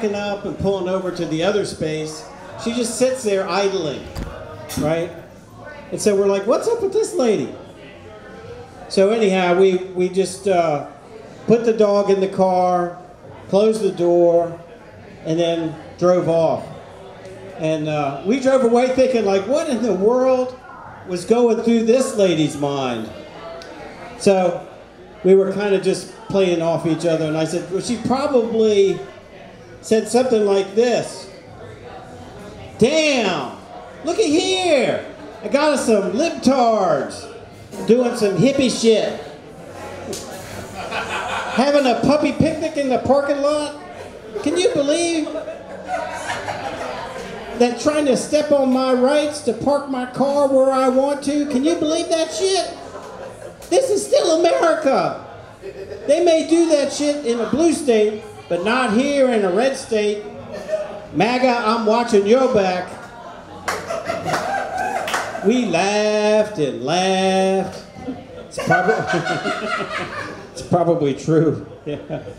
backing up and pulling over to the other space, she just sits there idling, right? And so we're like, what's up with this lady? So anyhow, we, we just uh, put the dog in the car, closed the door, and then drove off. And uh, we drove away thinking like, what in the world was going through this lady's mind? So we were kind of just playing off each other, and I said, well, she probably said something like this. Damn, look at here. I got us some libtards doing some hippie shit. Having a puppy picnic in the parking lot. Can you believe that trying to step on my rights to park my car where I want to? Can you believe that shit? This is still America. They may do that shit in a blue state, but not here in a red state. MAGA, I'm watching your back. We laughed and laughed. It's probably, it's probably true. Yeah.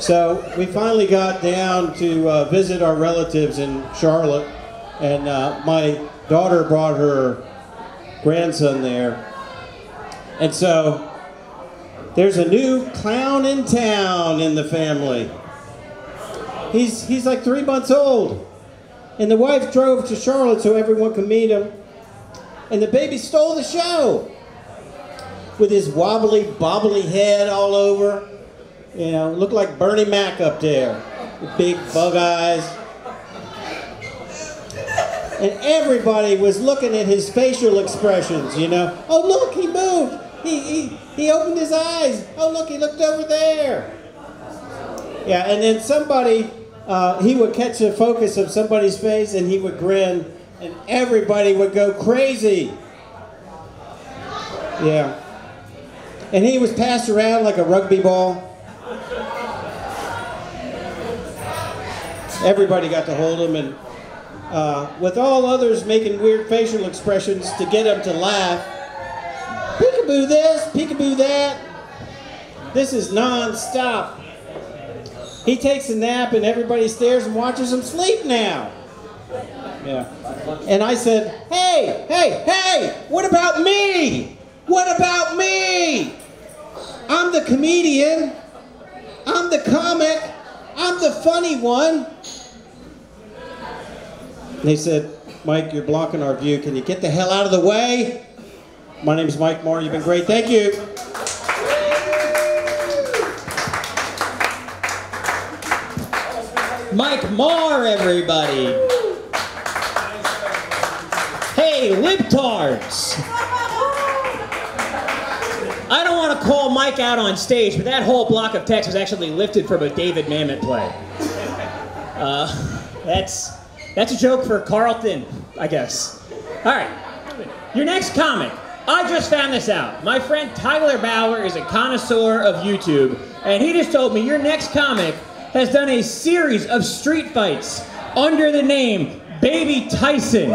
So we finally got down to uh, visit our relatives in Charlotte, and uh, my daughter brought her grandson there. And so there's a new clown in town in the family. He's, he's like three months old. And the wife drove to Charlotte so everyone could meet him. And the baby stole the show with his wobbly, bobbly head all over. You know, looked like Bernie Mac up there big bug eyes. And everybody was looking at his facial expressions, you know. Oh, look, he moved. He, he, he opened his eyes. Oh, look, he looked over there. Yeah, and then somebody uh, he would catch the focus of somebody's face and he would grin and everybody would go crazy. Yeah. And he was passed around like a rugby ball. Everybody got to hold him and uh, with all others making weird facial expressions to get him to laugh. Peekaboo this, peekaboo that. This is non-stop. He takes a nap and everybody stares and watches him sleep now. Yeah. And I said, hey, hey, hey, what about me? What about me? I'm the comedian. I'm the comic. I'm the funny one. And said, Mike, you're blocking our view. Can you get the hell out of the way? My name is Mike Marr. You've been great. Thank you. Mike Marr, everybody. Hey, lip libtards. I don't want to call Mike out on stage, but that whole block of text was actually lifted from a David Mamet play. Uh, that's that's a joke for Carlton, I guess. All right, your next comic. I just found this out. My friend Tyler Bauer is a connoisseur of YouTube, and he just told me your next comic has done a series of street fights under the name Baby Tyson,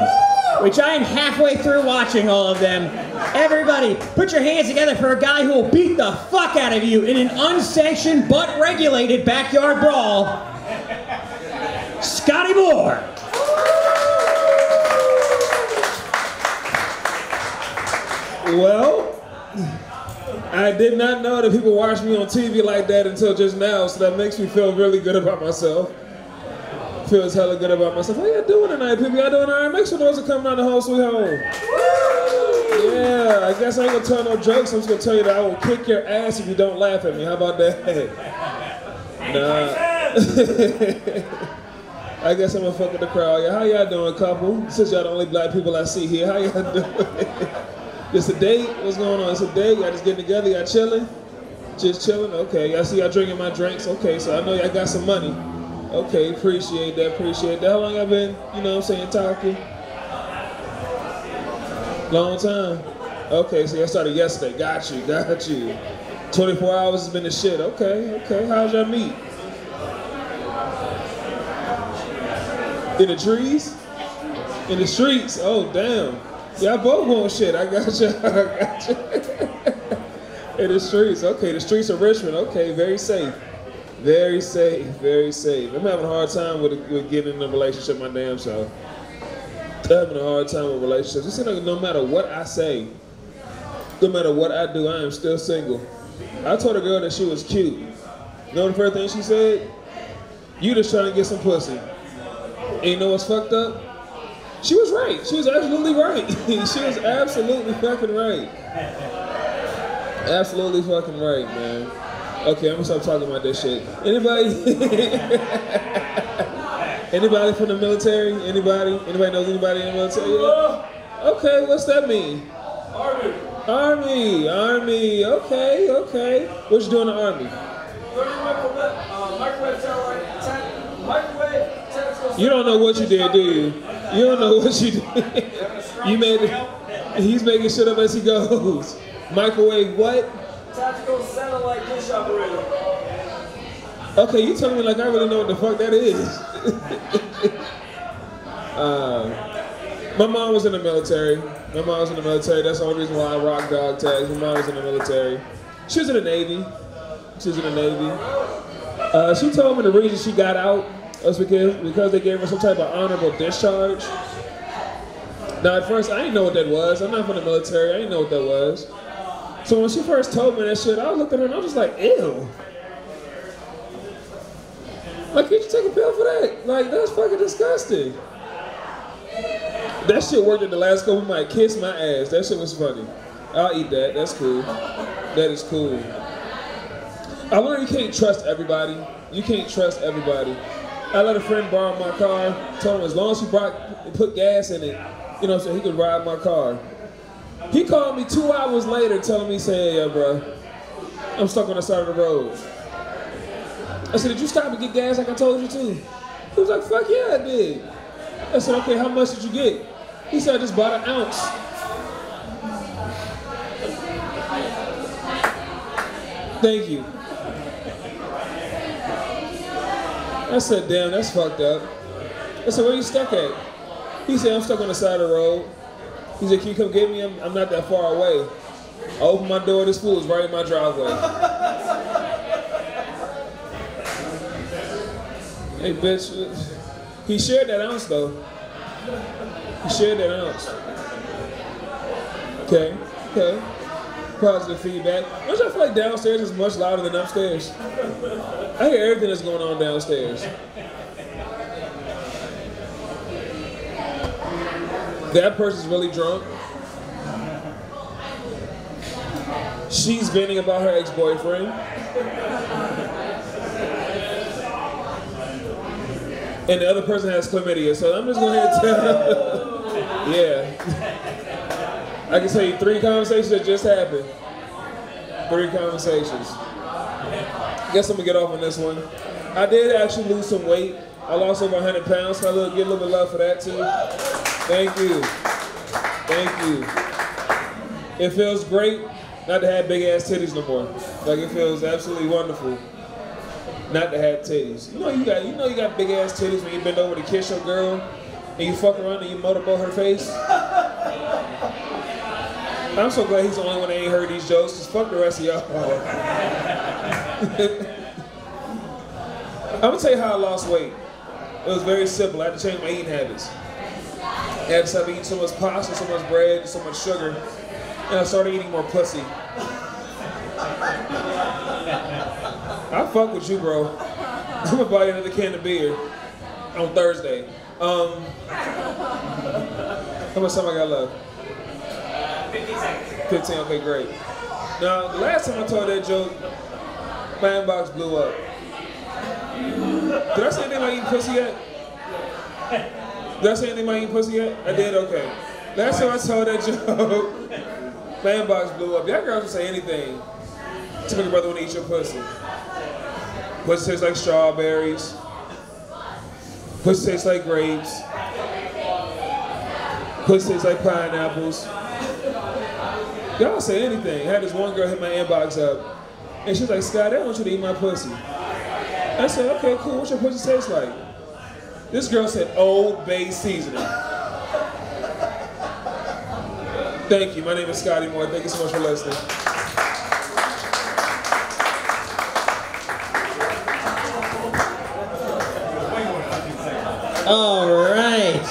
which I am halfway through watching all of them. Everybody, put your hands together for a guy who will beat the fuck out of you in an unsanctioned but regulated backyard brawl. Scotty Moore. Well, I did not know that people watch me on TV like that until just now, so that makes me feel really good about myself. Feels hella good about myself. How y'all doing tonight, people? Y'all doing all right? Make sure those are coming out the home sweet home. Yeah, I guess I ain't gonna tell no jokes. I'm just gonna tell you that I will kick your ass if you don't laugh at me. How about that? Nah. I guess I'm gonna fuck with the crowd. How y'all doing, couple? Since y'all the only black people I see here, how y'all doing? It's a date? What's going on? It's a date? Y'all just getting together? Y'all chilling? Just chilling? Okay. Y'all see y'all drinking my drinks. Okay, so I know y'all got some money. Okay, appreciate that, appreciate that. How long y'all been, you know what I'm saying, talking? Long time? Okay, so y'all started yesterday. Got you, got you. 24 hours has been the shit. Okay, okay. How's y'all meet? In the trees? In the streets? Oh, damn. Y'all both want shit. I got you. I got you. In the streets, okay, the streets of Richmond, okay, very safe. Very safe, very safe. I'm having a hard time with, with getting in a relationship my damn self. I'm having a hard time with relationships. Like no matter what I say, no matter what I do, I am still single. I told a girl that she was cute. You know the first thing she said? You just trying to get some pussy. And you know what's fucked up? She was right. She was absolutely right. she was absolutely fucking right. Absolutely fucking right, man. Okay, I'm gonna stop talking about this shit. Anybody? anybody from the military? Anybody? Anybody knows anybody in the military? Okay, what's that mean? Army. Army, army. Okay, okay. What you doing in the army? Uh, microwave satellite attack. Microwave tactical You don't know what you did, do you? You don't know what you did. you made it. He's making shit up as he goes. Microwave what? tactical satellite dish operator. Okay, you telling me like I really know what the fuck that is. uh, my mom was in the military. My mom was in the military. That's the only reason why I rock dog tags. My mom was in the military. She was in the Navy. She was in the Navy. Uh, she told me the reason she got out because because they gave her some type of honorable discharge. Now at first I didn't know what that was. I'm not from the military. I didn't know what that was. So when she first told me that shit, I looked at her and I was just like, ew. Like, can't you take a pill for that? Like, that's fucking disgusting. That shit worked at the last couple might kiss my ass. That shit was funny. I'll eat that. That's cool. That is cool. I learned you can't trust everybody. You can't trust everybody. I let a friend borrow my car. Told him as long as he brought, put gas in it, you know, so he could ride my car. He called me two hours later telling me, say, hey, yeah, bro, I'm stuck on the side of the road. I said, did you stop and get gas like I told you to? He was like, fuck yeah, I did. I said, okay, how much did you get? He said, I just bought an ounce. Thank you. I said, damn, that's fucked up. I said, where you stuck at? He said, I'm stuck on the side of the road. He said, can you come get me? I'm, I'm not that far away. I opened my door, this fool was right in my driveway. hey, bitch. He shared that ounce, though. He shared that ounce. Okay, okay. Positive feedback. Don't you feel like downstairs is much louder than upstairs? I hear everything that's going on downstairs. That person's really drunk. She's venting about her ex-boyfriend. And the other person has chlamydia, so I'm just to tell Yeah. I can tell you three conversations that just happened. Three conversations. I Guess I'm gonna get off on this one. I did actually lose some weight. I lost over 100 pounds, so I get a little bit of love for that too. Thank you. Thank you. It feels great not to have big ass titties no more. Like it feels absolutely wonderful not to have titties. You know you got you know you got big ass titties when you bend over to kiss your girl and you fuck around and you motorboat her face. I'm so glad he's the only one that ain't heard these jokes, cause fuck the rest of y'all. I'm gonna tell you how I lost weight. It was very simple. I had to change my eating habits. I had to stop eating so much pasta, so much bread, so much sugar, and I started eating more pussy. I fuck with you, bro. I'm gonna buy you another can of beer on Thursday. Um, how much time I got left? 15, okay, great. Now, the last time I told that joke, my inbox blew up. Did I say anything about eating pussy yet? Did I say anything about eating pussy yet? I did, okay. Last time I told that joke, my inbox blew up. Y'all girls can say anything to make a brother want to eat your pussy. Pussy tastes like strawberries. Pussy tastes like grapes. Pussy tastes like pineapples. They don't say anything. I had this one girl hit my inbox up, and she's like, Scott, I want you to eat my pussy. I said, okay, cool. What's your pussy taste like? This girl said Old Bay seasoning. Thank you. My name is Scotty Moore. Thank you so much for listening. All right.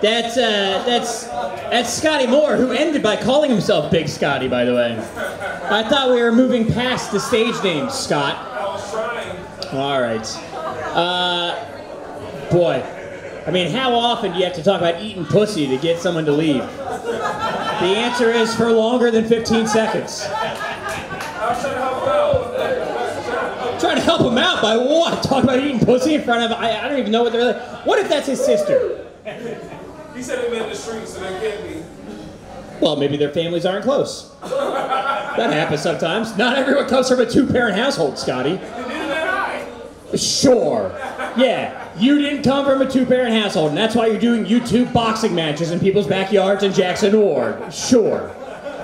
That's uh, that's that's Scotty Moore, who ended by calling himself Big Scotty. By the way, I thought we were moving past the stage names, Scott. I was trying. All right. Uh, boy, I mean, how often do you have to talk about eating pussy to get someone to leave? The answer is for longer than 15 seconds. Trying to help. Trying to help him out by what? Talk about eating pussy in front of I, I don't even know what they're. Like. What if that's his sister? He said he meant the streets, so they can't be. Well, maybe their families aren't close. That happens sometimes. Not everyone comes from a two-parent household, Scotty. Neither did I. Sure. Yeah, you didn't come from a two-parent household, and that's why you're doing YouTube boxing matches in people's backyards in Jackson Ward. Sure.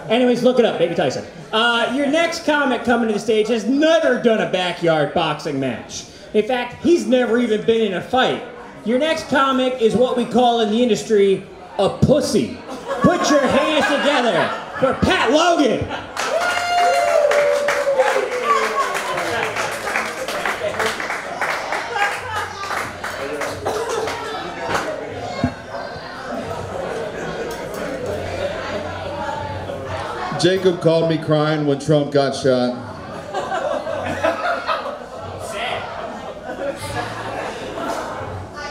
Anyways, look it up, Baby Tyson. Uh, your next comic coming to the stage has never done a backyard boxing match. In fact, he's never even been in a fight. Your next comic is what we call in the industry a pussy. Put your hands together for Pat Logan. Jacob called me crying when Trump got shot.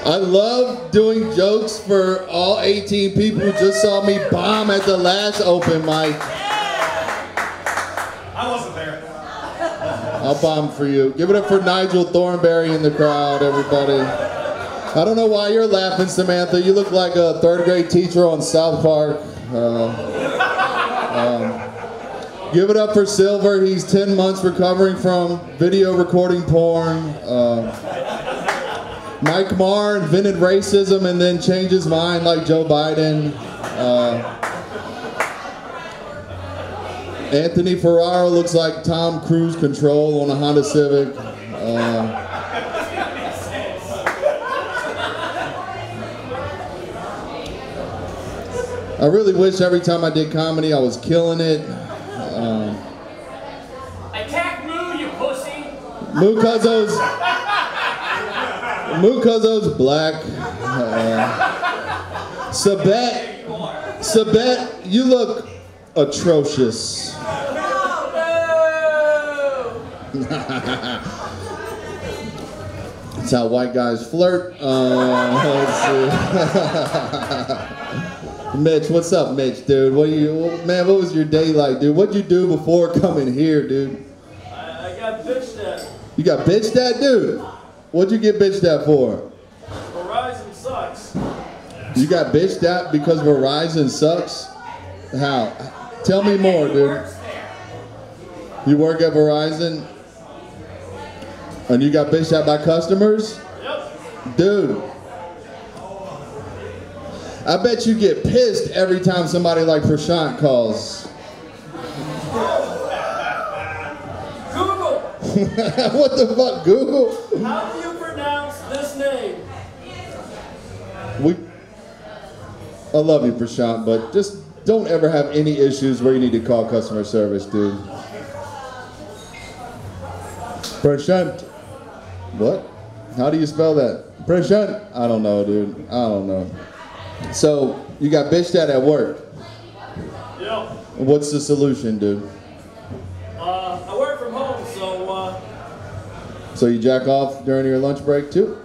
I love doing jokes for all 18 people who just saw me bomb at the last open mic. I wasn't there. I'll bomb for you. Give it up for Nigel Thornberry in the crowd, everybody. I don't know why you're laughing, Samantha. You look like a third grade teacher on South Park. Uh, um, give it up for Silver. He's 10 months recovering from video recording porn. Uh, Mike Marr invented racism and then changed his mind like Joe Biden. Uh, Anthony Ferraro looks like Tom Cruise control on a Honda Civic. Uh, I really wish every time I did comedy I was killing it. Um, Attack Moo, you pussy! Mu Cuzzo's Mu Cuzzo's black. Uh, Sabet, Sabet, you look atrocious. That's how white guys flirt. Uh, let's see. Mitch, what's up, Mitch, dude? What you, man? What was your day like, dude? What'd you do before coming here, dude? I, I got bitched at. You got bitched at, dude. What'd you get bitched at for? Verizon sucks. You got bitched at because Verizon sucks? How? Tell me more, dude. You work at Verizon? And you got bitched at by customers? Yep. Dude. I bet you get pissed every time somebody like Prashant calls. Google, what the fuck, Google? how do you pronounce this name? We, I love you, Prashant, but just don't ever have any issues where you need to call customer service, dude. Prashant. What? How do you spell that? Prashant? I don't know, dude. I don't know. So, you got bitched at at work. Yep. What's the solution, dude? Uh, I work from home, so uh, So you jack off during your lunch break too?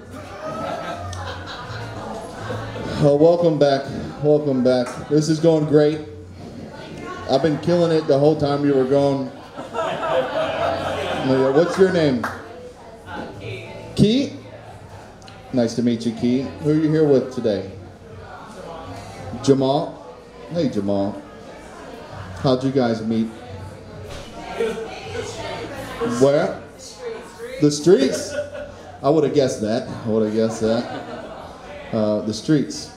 Oh, welcome back. Welcome back. This is going great. I've been killing it the whole time you were gone. What's your name? Key. Nice to meet you, Key. Who are you here with today? Jamal. Hey, Jamal. How'd you guys meet? Where? The streets? I would have guessed that. I would have guessed that. Uh, the streets.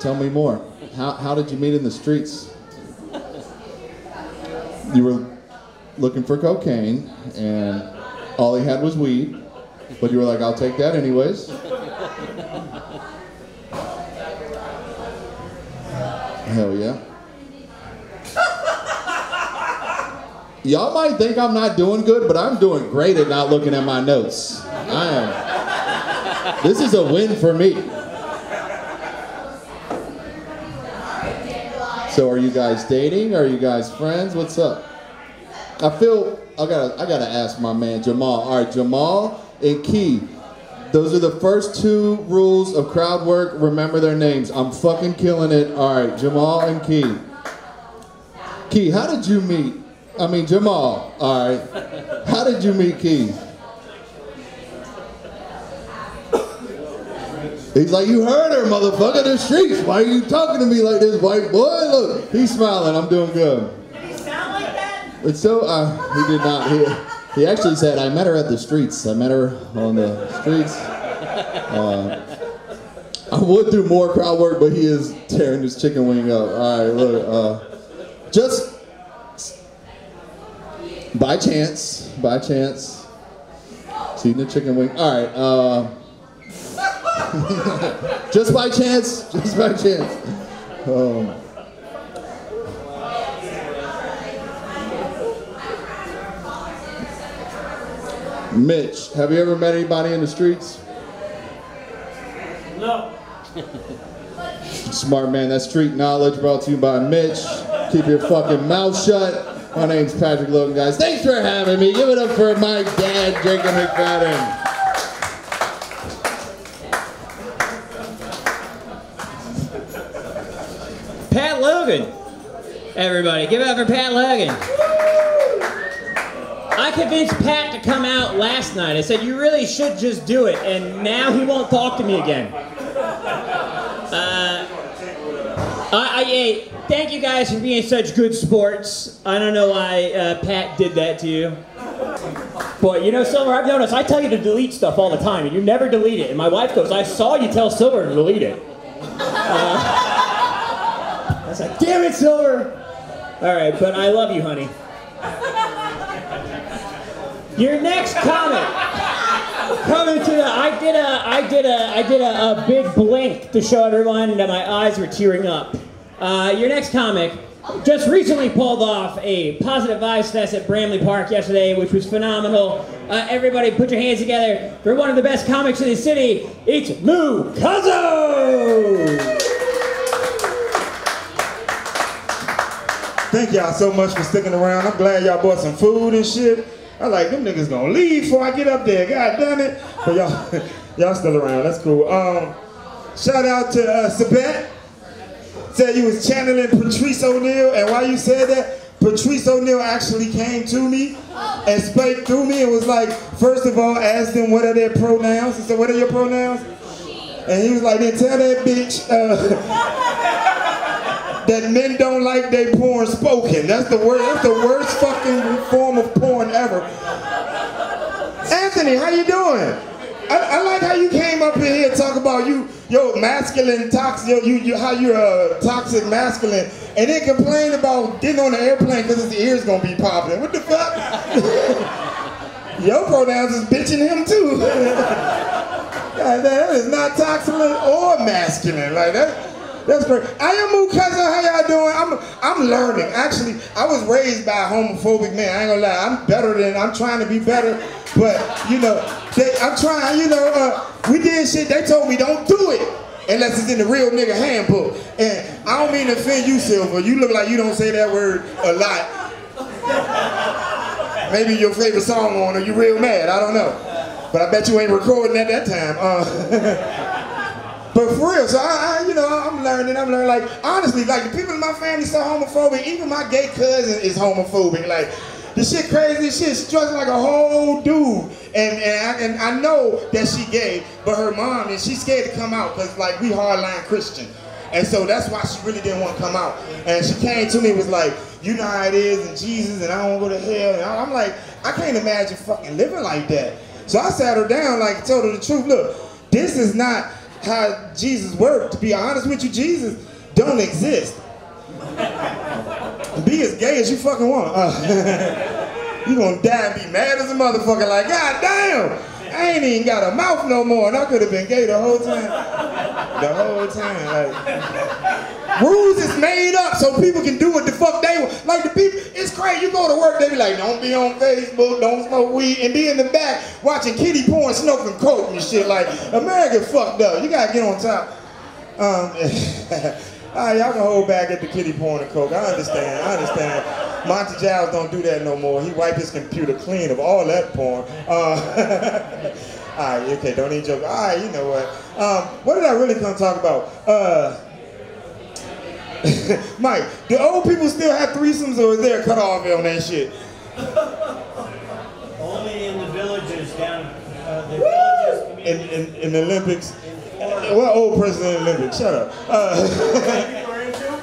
Tell me more. How, how did you meet in the streets? You were looking for cocaine, and all he had was weed, but you were like, I'll take that anyways. Hell yeah. Y'all might think I'm not doing good, but I'm doing great at not looking at my notes. I am. This is a win for me. So are you guys dating? Are you guys friends? What's up? I feel I gotta I gotta ask my man Jamal. All right, Jamal and Key. Those are the first two rules of crowd work. Remember their names. I'm fucking killing it. All right, Jamal and Key. Key, how did you meet? I mean Jamal. All right, how did you meet Key? He's like, you heard her, motherfucker, the streets. Why are you talking to me like this, white boy? Look, he's smiling. I'm doing good. Did he sound like that? It's so, uh, he did not. He, he actually said, I met her at the streets. I met her on the streets. Uh, I would do more crowd work, but he is tearing his chicken wing up. All right, look, uh, just by chance, by chance, seeing the chicken wing. All right, uh, just by chance, just by chance. Um, Mitch, have you ever met anybody in the streets? No. Smart man, that's street knowledge brought to you by Mitch. Keep your fucking mouth shut. My name's Patrick Logan, guys. Thanks for having me. Give it up for my dad, Jacob McFadden. Logan. Everybody, give it up for Pat Logan. I convinced Pat to come out last night. I said, You really should just do it. And now he won't talk to me again. Uh, I, I, hey, thank you guys for being such good sports. I don't know why uh, Pat did that to you. But you know, Silver, I've noticed I tell you to delete stuff all the time, and you never delete it. And my wife goes, I saw you tell Silver to delete it. Uh, damn it, Silver! All right, but I love you, honey. Your next comic. Coming to the, I did a, I did a, I did a, a big blink to show everyone that my eyes were tearing up. Uh, your next comic just recently pulled off a positive vibes fest at Brambly Park yesterday, which was phenomenal. Uh, everybody, put your hands together for one of the best comics in the city. It's Mu Cuzzo. Thank y'all so much for sticking around. I'm glad y'all bought some food and shit. I like them niggas gonna leave before I get up there. God damn it. But y'all, y'all still around. That's cool. Um, shout out to uh, Sabet. Said you was channeling Patrice O'Neal, and while you said that, Patrice O'Neal actually came to me and spoke through me and was like, first of all, asked them what are their pronouns. I said, what are your pronouns? And he was like, then tell that bitch uh, that men don't like their porn spoken. That's the worst. That's the worst fucking form of porn ever. Anthony, how you doing? I, I like how you came up in here talk about you, yo, masculine toxic, yo, you, you, how you're a toxic masculine, and then complain about getting on the airplane because his ears gonna be popping. What the fuck? Your pronouns is bitching him too. God, that is not toxic or masculine. Like that. That's great. I am Mu Cuzzo. How y'all doing? I'm I'm learning. Actually, I was raised by a homophobic man. I ain't gonna lie. I'm better than I'm trying to be better. But you know, they, I'm trying. You know, uh, we did shit. They told me don't do it unless it's in the real nigga handbook. And I don't mean to offend you, Silver. You look like you don't say that word a lot. Maybe your favorite song on or you real mad. I don't know. But I bet you ain't recording at that time. Uh, But for real, so I, I, you know, I'm learning, I'm learning. Like, honestly, like, the people in my family so homophobic. Even my gay cousin is homophobic. Like, this shit crazy, this shit struck like a whole dude. And and I, and I know that she gay, but her mom, and she's scared to come out because, like, we hardline Christian. And so that's why she really didn't want to come out. And she came to me was like, you know how it is, and Jesus, and I don't go to hell. And I'm like, I can't imagine fucking living like that. So I sat her down, like, told her the truth. Look, this is not how Jesus worked. To be honest with you, Jesus don't exist. Be as gay as you fucking want. Uh, you gonna die and be mad as a motherfucker like, God damn, I ain't even got a mouth no more and I could have been gay the whole time. The whole time, like. Rules is made up so people can do what the fuck they want. Like the people, it's crazy. You go to work, they be like, don't be on Facebook, don't smoke weed, and be in the back watching kitty porn, smoking coke and shit. Like, America fucked up. You gotta get on top. Um, All right, y'all can hold back at the kitty porn and coke. I understand. I understand. Monty Giles don't do that no more. He wiped his computer clean of all that porn. Uh, all right, okay, don't even joke. All right, you know what? Um, what did I really come talk about? Uh, Mike, do old people still have threesomes or is there a cutoff on that shit? Only in the villages down, uh, the villages In, in, in the Olympics? What old president in the Olympics? Shut up.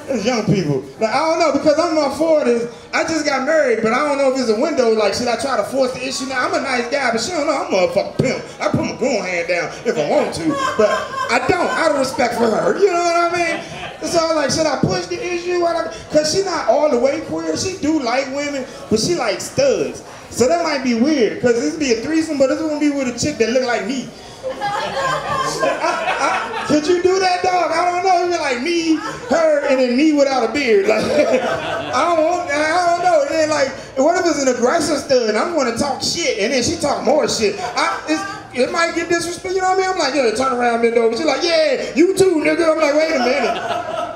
It's young people. Like, I don't know, because I'm in my 40s, I just got married, but I don't know if it's a window, like, should I try to force the issue now? I'm a nice guy, but she don't know I'm a motherfucking pimp. I put my goon hand down if I want to, but I don't, out of respect for her, you know what I mean? So I'm like, should I push the issue? Because she not all the way queer, she do like women, but she like studs. So that might be weird, because this be a threesome, but this gonna be with a chick that look like me. I, I, could you do that, dog? I don't know. Be like me, her, and then me without a beard. Like, I don't want. I don't know. And then like, what if it's an aggressive stud? and I'm going to talk shit, and then she talk more shit. I, it might get disrespect. You know what I mean? I'm like, yeah, turn around, bend over. She's like, yeah, you too, nigga. I'm like, wait a minute.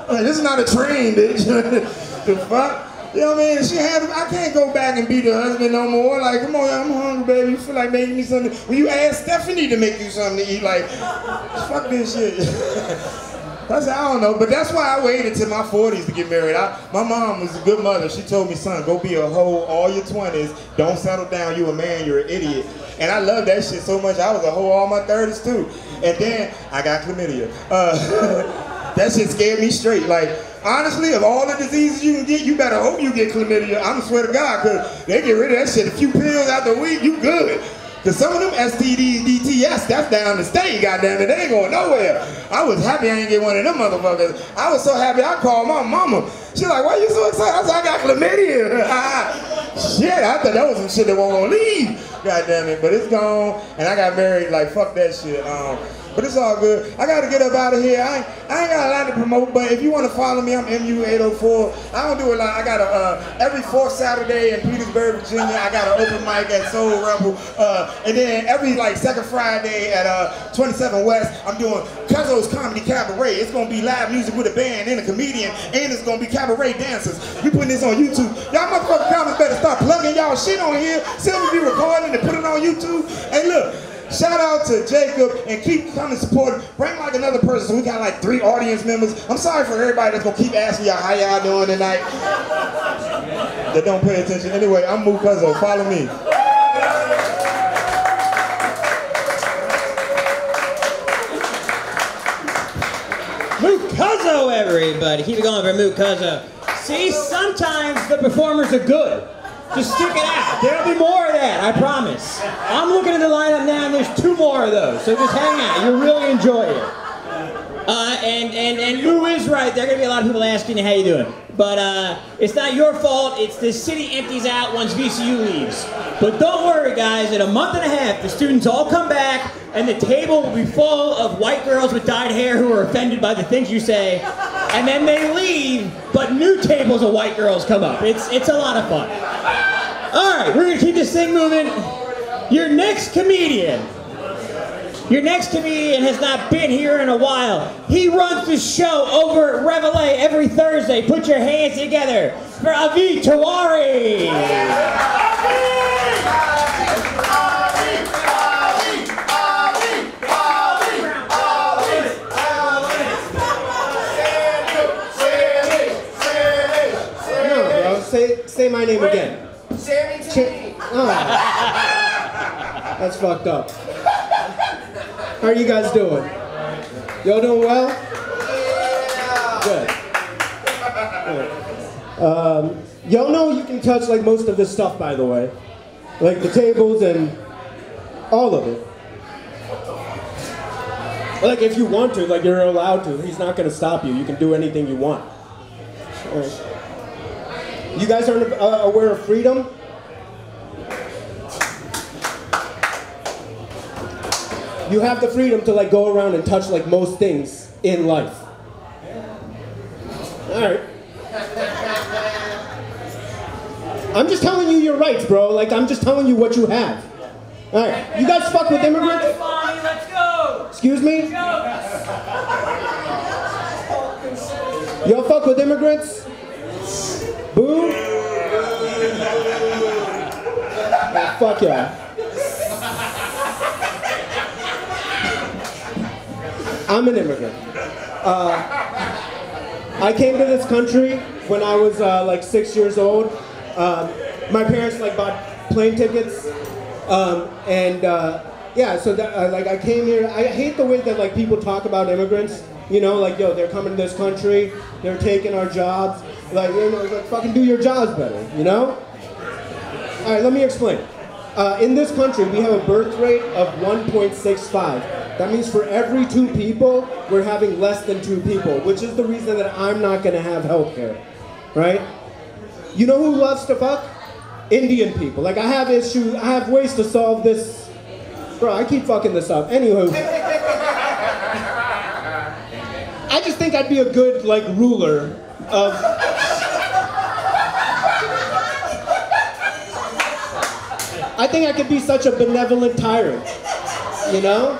Like, this is not a train, bitch. the fuck? You know what I mean? She had, I can't go back and be the husband no more. Like, come on, I'm hungry, baby. You feel like making me something? When you ask Stephanie to make you something to eat, like, fuck this shit. I said, I don't know, but that's why I waited till my 40s to get married. I, my mom was a good mother. She told me, son, go be a hoe all your 20s. Don't settle down. You a man. You're an idiot. And I love that shit so much. I was a hoe all my 30s too. And then I got chlamydia. Uh, that shit scared me straight. Like, honestly, of all the diseases you can get, you better hope you get chlamydia. I'm swear to God, because they get rid of that shit. A few pills after a week, you good. Cause some of them STDs, DTS, that's down to stay, goddamn it. They ain't going nowhere. I was happy I ain't get one of them motherfuckers. I was so happy I called my mama. She like, why you so excited? I said, I got chlamydia. shit, I thought that was some shit that won't leave. God damn it. But it's gone. And I got married, like, fuck that shit. Um, but it's all good. I gotta get up out of here. I ain't, I ain't got a lot to promote, but if you wanna follow me, I'm MU804. I don't do a lot. I got a, uh, every fourth Saturday in Petersburg, Virginia, I got an open mic at Soul Rebel. Uh, and then every like second Friday at uh, 27 West, I'm doing Cuzzo's Comedy Cabaret. It's gonna be live music with a band and a comedian, and it's gonna be cabaret dancers. We putting this on YouTube. Y'all motherfucking comments better start plugging y'all shit on here. Me be recording and put it on YouTube. Hey look, Shout out to Jacob and keep coming supporting. Bring like another person so we got like three audience members. I'm sorry for everybody that's gonna keep asking y'all how y'all doing tonight. that don't pay attention. Anyway, I'm Mu Cuzzo. Follow me. Mu Cuzzo, everybody. Keep it going for Mu Cuzzo. See, sometimes the performers are good. Just stick it out. There'll be more of that, I promise. I'm looking at the lineup now, and there's two more of those. So just hang out. You'll really enjoy it. Uh, and, and, and Lou is right. There are going to be a lot of people asking you how you doing. But uh, it's not your fault. It's the city empties out once VCU leaves. But don't worry, guys. In a month and a half, the students all come back, and the table will be full of white girls with dyed hair who are offended by the things you say. And then they leave, but new tables of white girls come up. It's, it's a lot of fun. All right, we're to keep this thing moving. Your next comedian your next comedian has not been here in a while. He runs the show over at Reveille every Thursday. Put your hands together for Avi Tiwari. Say my name again. Sammy oh. That's fucked up. How are you guys doing? Y'all doing well? Good. Good. Um, y'all know you can touch like most of this stuff, by the way, like the tables and all of it. Like if you want to, like you're allowed to. He's not gonna stop you. You can do anything you want. You guys are uh, aware of freedom? You have the freedom to like go around and touch like most things in life. All right. I'm just telling you your rights, bro. Like I'm just telling you what you have. All right. You guys fuck with immigrants? Let's go! Excuse me? Y'all fuck with immigrants? Oh, fuck yeah. I'm an immigrant. Uh, I came to this country when I was uh, like six years old. Um, my parents like bought plane tickets, um, and uh, yeah, so that, uh, like I came here. I hate the way that like people talk about immigrants. You know, like yo, they're coming to this country, they're taking our jobs. Like, you know, like, fucking do your jobs better. You know? All right, let me explain. Uh, in this country, we have a birth rate of 1.65. That means for every two people, we're having less than two people, which is the reason that I'm not gonna have health care, right? You know who loves to fuck? Indian people. Like I have issues, I have ways to solve this. Bro, I keep fucking this up. Anywho. I just think I'd be a good like ruler of I think I could be such a benevolent tyrant. You know?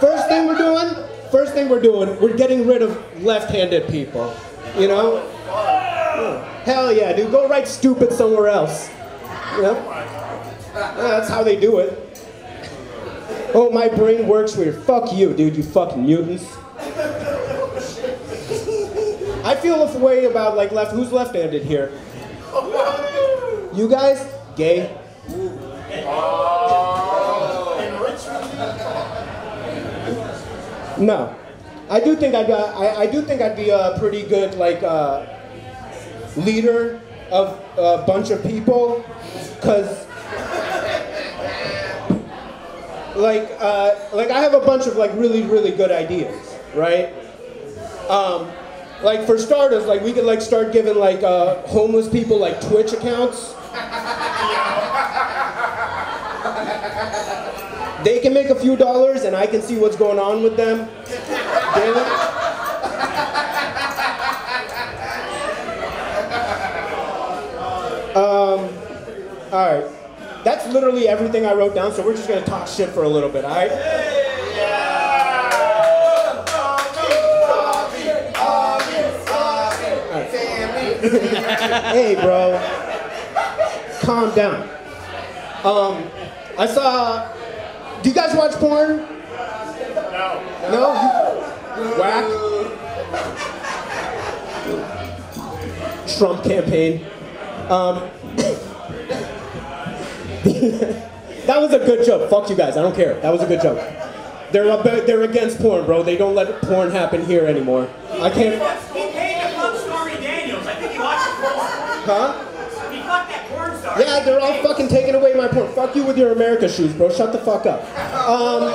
First thing we're doing, first thing we're doing, we're getting rid of left-handed people. You know? Yeah. Hell yeah, dude. Go write stupid somewhere else. You know? Yeah, that's how they do it. Oh, my brain works weird. Fuck you, dude, you fucking mutants. I feel a way about like left. Who's left-handed here? You guys? Gay? No, I do think I'd. Uh, I, I do think I'd be a pretty good like uh, leader of a bunch of people, cause like uh, like I have a bunch of like really really good ideas, right? Um, like for starters, like we could like start giving like uh, homeless people like Twitch accounts. They can make a few dollars, and I can see what's going on with them daily. Um, all right. That's literally everything I wrote down, so we're just gonna talk shit for a little bit, all right? hey, bro. Calm down. Um, I saw. Do you guys watch porn? No. No? Whack. Trump campaign. Um, that was a good joke. Fuck you guys. I don't care. That was a good joke. They're ab- they're against porn, bro. They don't let porn happen here anymore. I can't. He paid to fuck Stormy Daniels. I think he watched porn. Huh? He fucked that porn star. Yeah, they're all fucking taking away my porn. Fuck you with your America shoes, bro. Shut the fuck up. Um,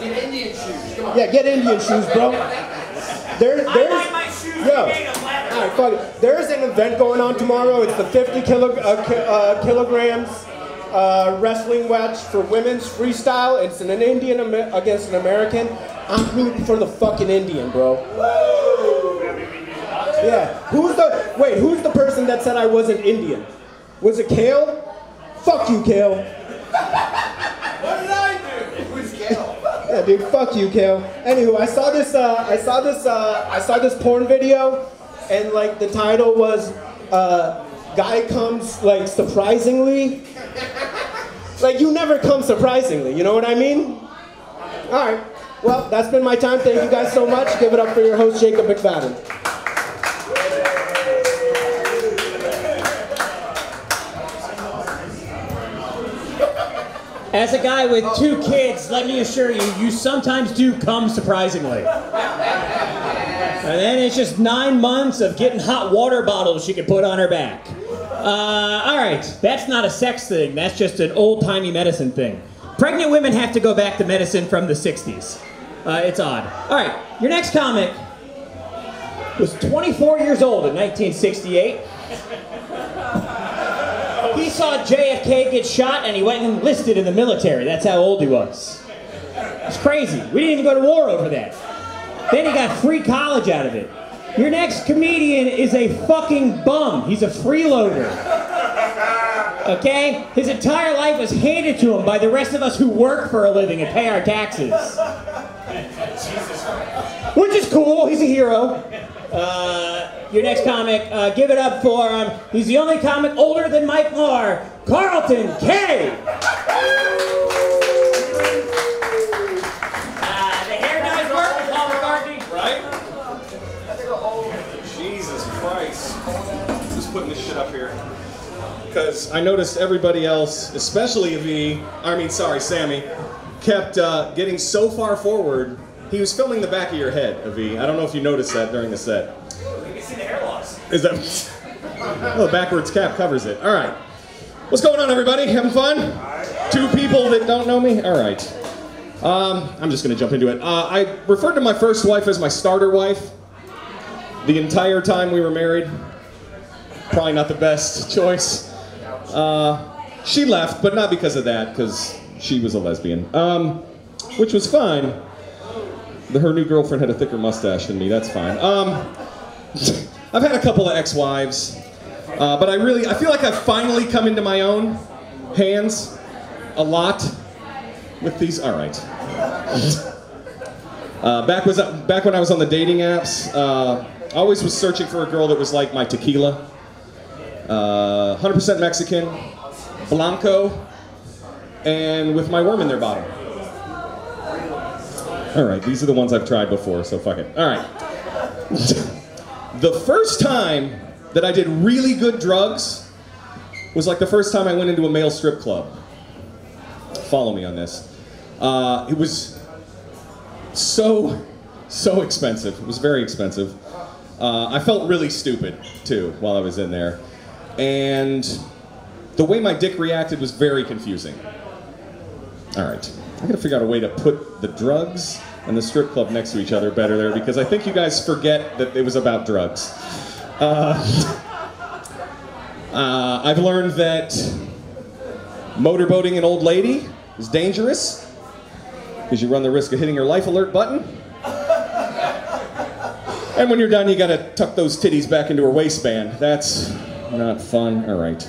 Get Indian shoes. Come on. yeah, get Indian shoes, bro. There, I there's. like my shoes Yo. made of leather. All right, fuck it. There's an event going on tomorrow. It's the 50 kilo, uh, ki- uh, kilograms uh, wrestling match for women's freestyle. It's an Indian against an American. I'm rooting for the fucking Indian, bro. Yeah. Who's the wait? Who's the person that said I wasn't Indian? Was it Cale? Fuck you, Cale. What did I do? Who's Gail? Yeah, dude, fuck you, Cale. Anywho, I saw this, uh, I saw this, uh, I saw this porn video, and like the title was, uh, guy comes like surprisingly. Like you never come surprisingly, you know what I mean? All right. Well, that's been my time. Thank you guys so much. Give it up for your host, Jacob McFadden. As a guy with two kids, let me assure you, you sometimes do come surprisingly. And then it's just nine months of getting hot water bottles she can put on her back. Uh, all right, that's not a sex thing. That's just an old-timey medicine thing. Pregnant women have to go back to medicine from the 60s. Uh, it's odd. All right, your next comic was 24 years old in 1968. He saw JFK get shot and he went and enlisted in the military. That's how old he was. It's crazy. We didn't even go to war over that. Then he got free college out of it. Your next comedian is a fucking bum. He's a freeloader. Okay? His entire life was handed to him by the rest of us who work for a living and pay our taxes. Which is cool. He's a hero. Uh, your next comic, uh, give it up for him. he's the only comic older than Mike Marr, Carlton K. Uh, the hair does work with Paul McCartney. Right? Jesus Christ. Just putting this shit up here. Because I noticed everybody else, especially V, I mean, sorry, Sammy, kept uh, getting so far forward. He was filming the back of your head, Avi. I don't know if you noticed that during the set. You can see the hair loss. Is that. Oh, the backwards cap covers it. All right. What's going on, everybody? Having fun? Two people that don't know me? All right. Um, I'm just going to jump into it. Uh, I referred to my first wife as my starter wife the entire time we were married. Probably not the best choice. Uh, she left, but not because of that, because she was a lesbian, um, which was fine. Her new girlfriend had a thicker mustache than me. That's fine. Um, I've had a couple of ex-wives, uh, but I really, I feel like I've finally come into my own hands a lot with these. All right. Uh, back was back when I was on the dating apps. Uh, I always was searching for a girl that was like my tequila. Uh, 100% Mexican, blanco, and with my worm in their bottom. All right, these are the ones I've tried before, so fuck it. All right. the first time that I did really good drugs was like the first time I went into a male strip club. Follow me on this. Uh, it was so, so expensive. It was very expensive. Uh, I felt really stupid too while I was in there. And the way my dick reacted was very confusing. All right. I gotta figure out a way to put the drugs and the strip club next to each other better there because I think you guys forget that it was about drugs. Uh, uh, I've learned that motorboating an old lady is dangerous because you run the risk of hitting her life alert button. And when you're done, you gotta tuck those titties back into her waistband. That's not fun. All right.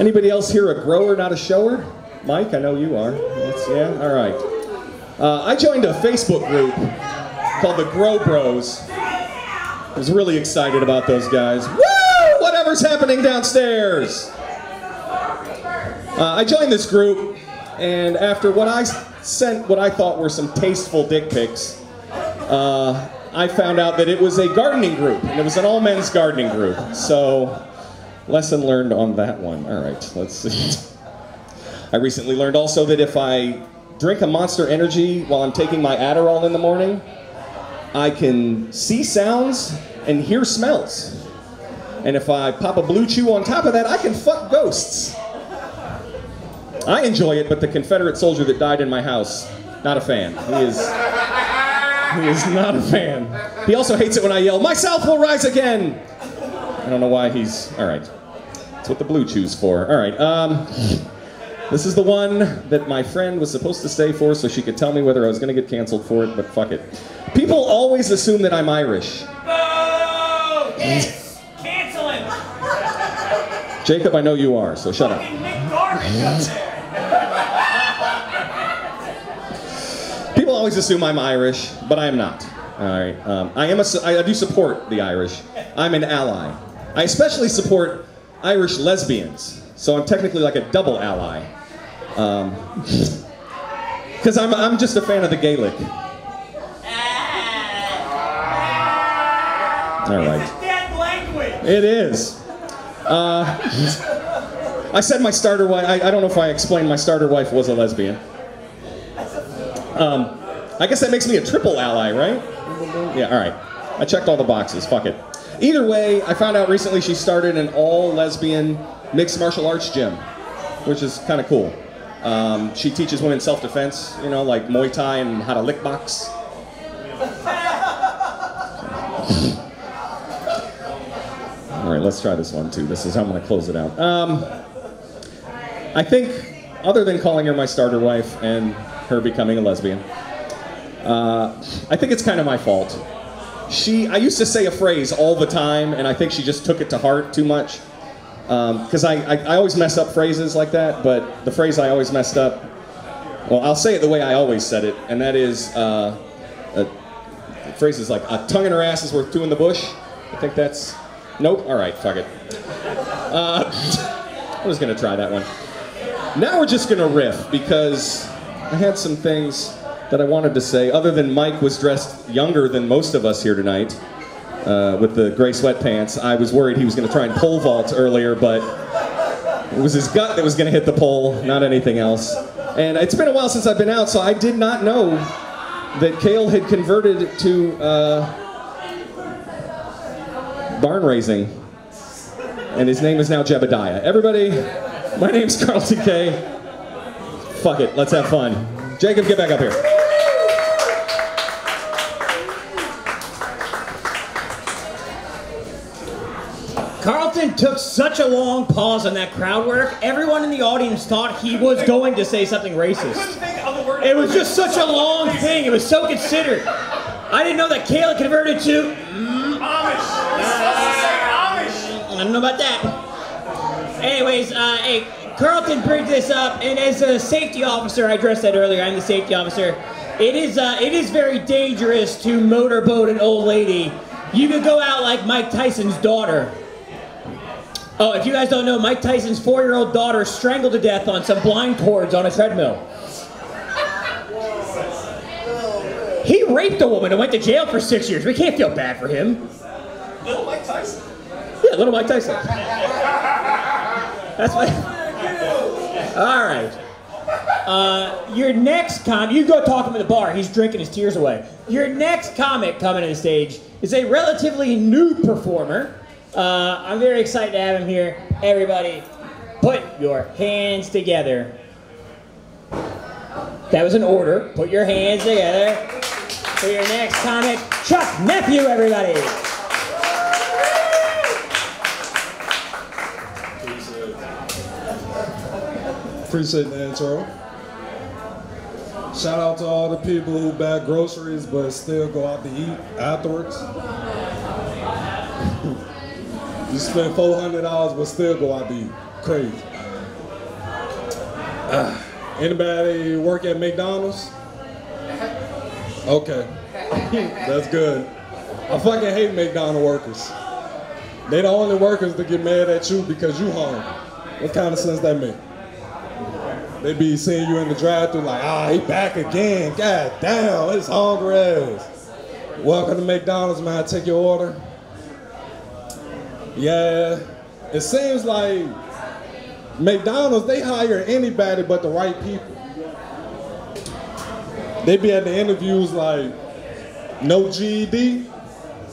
Anybody else here a grower, not a shower? Mike, I know you are. That's, yeah, all right. Uh, I joined a Facebook group called the Grow Bros. I was really excited about those guys. Woo! Whatever's happening downstairs. Uh, I joined this group, and after what I sent, what I thought were some tasteful dick pics, uh, I found out that it was a gardening group, and it was an all men's gardening group. So, lesson learned on that one. All right, let's see. I recently learned also that if I drink a Monster Energy while I'm taking my Adderall in the morning, I can see sounds and hear smells. And if I pop a BlueChew on top of that, I can fuck ghosts. I enjoy it, but the Confederate soldier that died in my house, not a fan. He is he is not a fan. He also hates it when I yell, "My South will rise again." I don't know why he's all right. That's what the BlueChew's for. All right. Um, this is the one that my friend was supposed to stay for so she could tell me whether I was going to get canceled for it, but fuck it. People always assume that I'm Irish. Oh, yes! Cancel him! Jacob, I know you are, so shut up. Fucking Nick Garbage up there! People always assume I'm Irish, but I am not. All right. Um, I am a. I do support the Irish. I'm an ally. I especially support Irish lesbians. So I'm technically like a double ally. Because I'm, I'm just a fan of the Gaelic. All right. Dead language! It is. Uh, I said my starter wife. I, I don't know if I explained my starter wife was a lesbian. Um, I guess that makes me a triple ally, right? Yeah. All right. I checked all the boxes. Fuck it. Either way, I found out recently she started an all lesbian mixed martial arts gym, which is kind of cool. Um, she teaches women self defense, you know, like Muay Thai and how to lick box. All right, let's try this one too. This is how I'm to close it out. Um, I think, other than calling her my starter wife and her becoming a lesbian, uh, I think it's kind of my fault. She, I used to say a phrase all the time, and I think she just took it to heart too much. Because I, I, I always mess up phrases like that, but the phrase I always messed up, well, I'll say it the way I always said it, and that is, uh, uh, phrase is like a tongue in her ass is worth two in the bush. I think that's nope. All right, fuck it. Uh, I was gonna try that one. Now we're just gonna riff because I had some things that I wanted to say. Other than Mike was dressed younger than most of us here tonight uh, with the gray sweatpants, I was worried he was gonna try and pole vault earlier, but it was his gut that was gonna hit the pole, not anything else. And it's been a while since I've been out, so I did not know that Cale had converted to uh, barn raising, and his name is now Jebediah. Everybody, my name's Carlton K. Fuck it, let's have fun. Jacob, get back up here. Took such a long pause on that crowd work. Everyone in the audience thought he was going to say something racist. It was just such a long thing. It was so considered. I didn't know that Kayla converted to. Mm, I don't know about that. Anyways, uh, hey, Carlton brings this up, and as a safety officer, I addressed that earlier. I'm the safety officer. It is uh, it is very dangerous to motorboat an old lady. You could go out like Mike Tyson's daughter. Oh, if you guys don't know, Mike Tyson's four-year-old daughter strangled to death on some blind cords on a treadmill. He raped a woman and went to jail for six years. We can't feel bad for him. Little Mike Tyson. Yeah, little Mike Tyson. That's why. All right. Uh, your next comic, you go talk to him at the bar. He's drinking his tears away. Your next comic coming to the stage is a relatively new performer. Uh, I'm very excited to have him here. Everybody, put your hands together. That was an order. Put your hands together for your next comic, Chuck Nephew, everybody. Appreciate the intro. Shout out to all the people who buy groceries but still go out to eat afterwards. You spend four hundred dollars but still go out to eat. Crazy. Uh, anybody work at McDonald's? Okay, that's good. I fucking hate McDonald's workers. They the only workers that get mad at you because you hungry. What kind of sense that make? They be seeing you in the drive-thru like, ah, he back again. God damn, it's hungry ass. Welcome to McDonald's, man. Take your order. Yeah, it seems like McDonald's, they hire anybody but the right people. They be at the interviews like, no GED,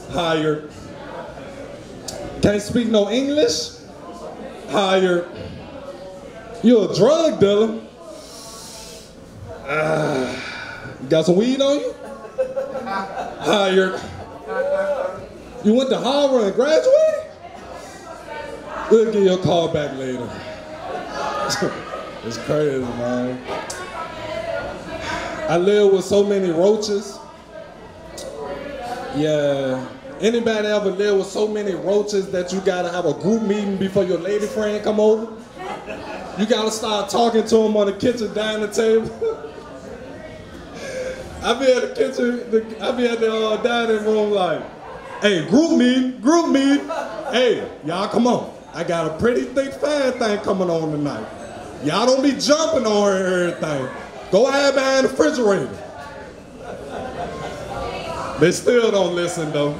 hired. Can't speak no English, hired. You a drug dealer? Ah, you got some weed on you? Hired. You went to Harvard and graduated? We'll give you a call back later. it's crazy, man. I live with so many roaches. Yeah. Anybody ever live with so many roaches that you gotta have a group meeting before your lady friend come over? You gotta start talking to them on the kitchen dining table. I be at the kitchen, the, I be at the uh, dining room like, hey, group meeting, group meeting. Hey, y'all come on. I got a pretty thick fan thing coming on tonight. Y'all don't be jumping on everything. Go ahead behind the refrigerator. They still don't listen though.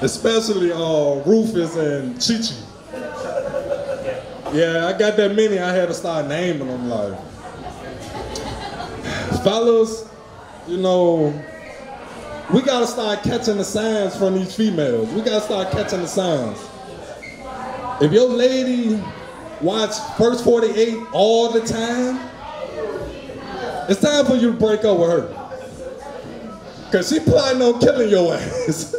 Especially uh, Rufus and Chi Chi. Yeah, I got that many. I had to start naming them. Like, fellas, you know, we gotta start catching the signs from these females. We gotta start catching the signs. If your lady watch First 48 all the time, it's time for you to break up with her. Cause she planning on killing your ass.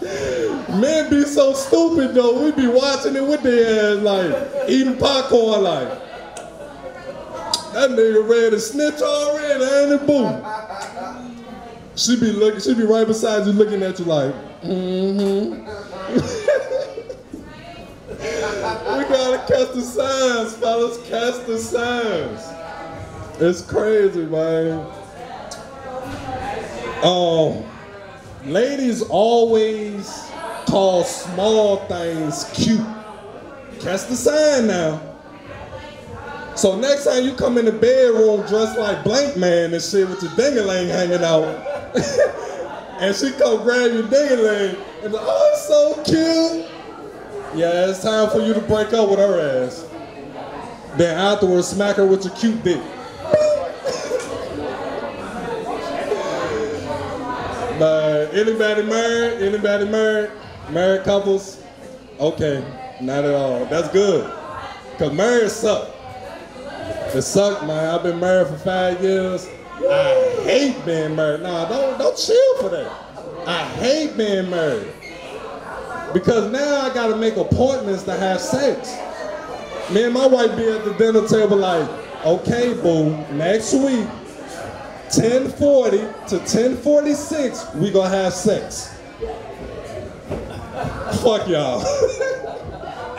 Men be so stupid though. We be watching it with their ass like eating popcorn like. That nigga ready to snitch already, ain't it? Boom. She be looking, she be right beside you looking at you like, mm-hmm. we gotta catch the signs, fellas. Catch the signs. It's crazy, man. Um, ladies always call small things cute. Catch the sign now. So next time you come in the bedroom dressed like Blankman and shit with your dingaling hanging out, and she come grab your dingaling and oh, it's so cute. Yeah, it's time for you to break up with her ass. Then afterwards, smack her with your cute dick. But anybody married? Anybody married? Married couples? Okay, not at all. That's good. Cause marriage suck. It sucked, man. I've been married for five years. I hate being married. Nah, don't don't chill for that. I hate being married. Because now I gotta make appointments to have sex. Me and my wife be at the dinner table like, okay, boo, next week, 1040 to 1046, we gonna have sex. Fuck y'all.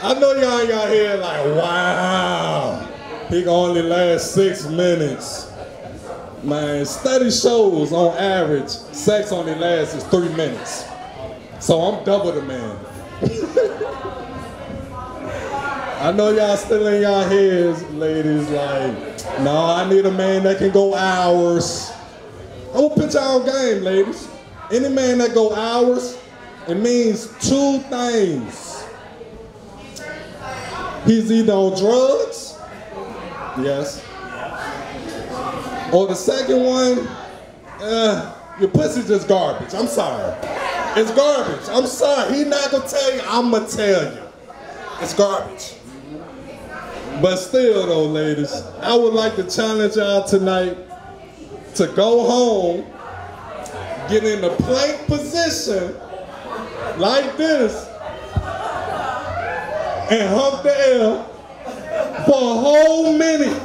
I know y'all ain't got here like, wow, he can only last six minutes. Man, study shows on average, sex only lasts is three minutes. So I'm double the man. I know y'all still in y'all heads, ladies, like, no, I need a man that can go hours. I'm gonna put y'all game, ladies. Any man that go hours, it means two things. He's either on drugs, yes, or the second one, uh, your pussy's just garbage. I'm sorry. It's garbage. I'm sorry. He not gonna tell you, I'm gonna tell you. It's garbage. But still though, ladies, I would like to challenge y'all tonight to go home, get in the plank position like this, and hump the air for a whole minute.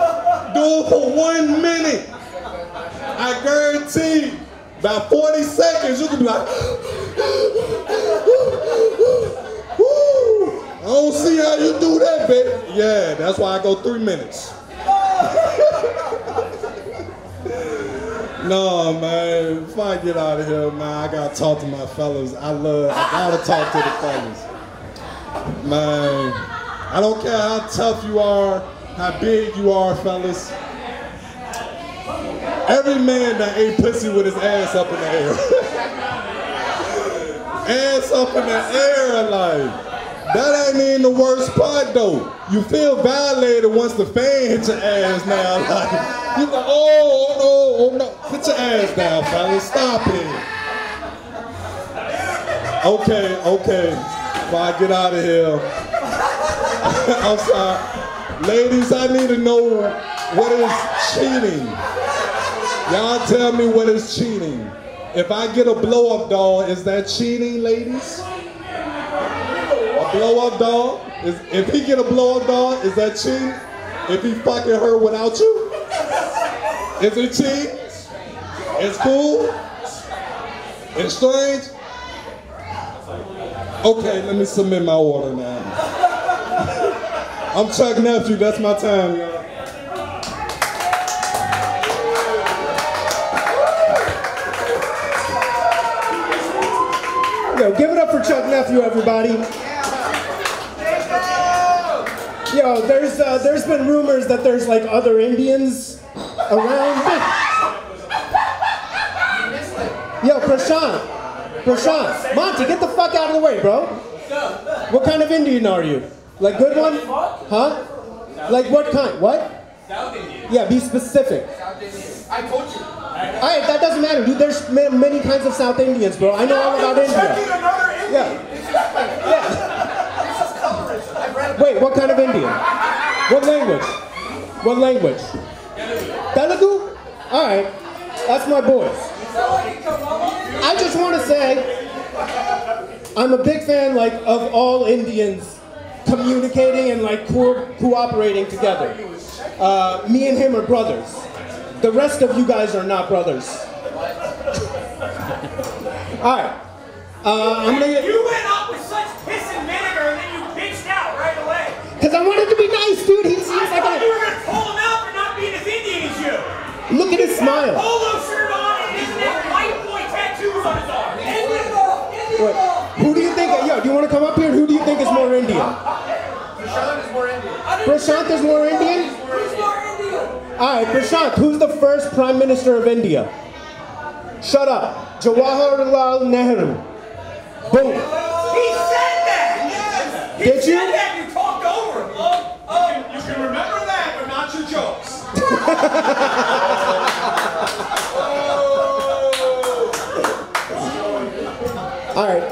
Do it for one minute. I guarantee about 40 seconds, you can be like! I don't see how you do that, baby. Yeah, that's why I go three minutes. no, man, if I get out of here, man, I gotta talk to my fellas. I love, I gotta talk to the fellas. Man, I don't care how tough you are, how big you are, fellas. Every man that ate pussy with his ass up in the air. ass up in the air, like. That ain't even the worst part though. You feel violated once the fan hits your ass now. Like, you like, oh, oh, oh, oh, no. Put your ass down, fellas. Stop it. Okay, okay. Before I get out of here. I'm sorry. Ladies, I need to know what is cheating. Y'all tell me what is cheating. If I get a blow up doll, is that cheating, ladies? A blow up doll? Is, if he get a blow up doll, is that cheating? If he fucking her without you? Is it cheating? It's cool? It's strange? Okay, let me submit my order now. I'm Chukknephew, that's my time, y'all. Yo, give it up for Chukknephew, everybody. Yo, there's uh, there's been rumors that there's like other Indians around. Yo, Prashant, Prashant, Monty, get the fuck out of the way, bro. What kind of Indian are you? Like good one? Huh? Like what kind? What? South Indian. Yeah, be specific. I told you. Alright, that doesn't matter, dude. There's ma- many kinds of South Indians, bro. I know all about India. another Indian. Yeah. This is colorism. I read Wait, what kind of Indian? What language? What language? Telugu? Alright, that's my boys. I just want to say, I'm a big fan like of all Indians communicating and like co- cooperating together. Uh, me and him are brothers. The rest of you guys are not brothers. All right. Uh, I'm gonna get... You went up with such piss and vinegar, and then you bitched out right away. Because I wanted to be nice, dude. He's, he's I like thought a... you were gonna pull him out for not being as Indian as you. Look at his smile. polo shirt on, and isn't that white boy tattoos on his arm? Indian ball, Indian ball. Who do you think? Yo, do you want to come up here? Who do you think is more Indian? Prashant is more Indian. Prashant is more Indian. All right, Prashant, who's the first Prime Minister of India? Shut up. Jawaharlal Nehru. Boom. He said that! He Did said you? that! You talked over him. Oh, oh. You can remember that, but not your jokes. All right.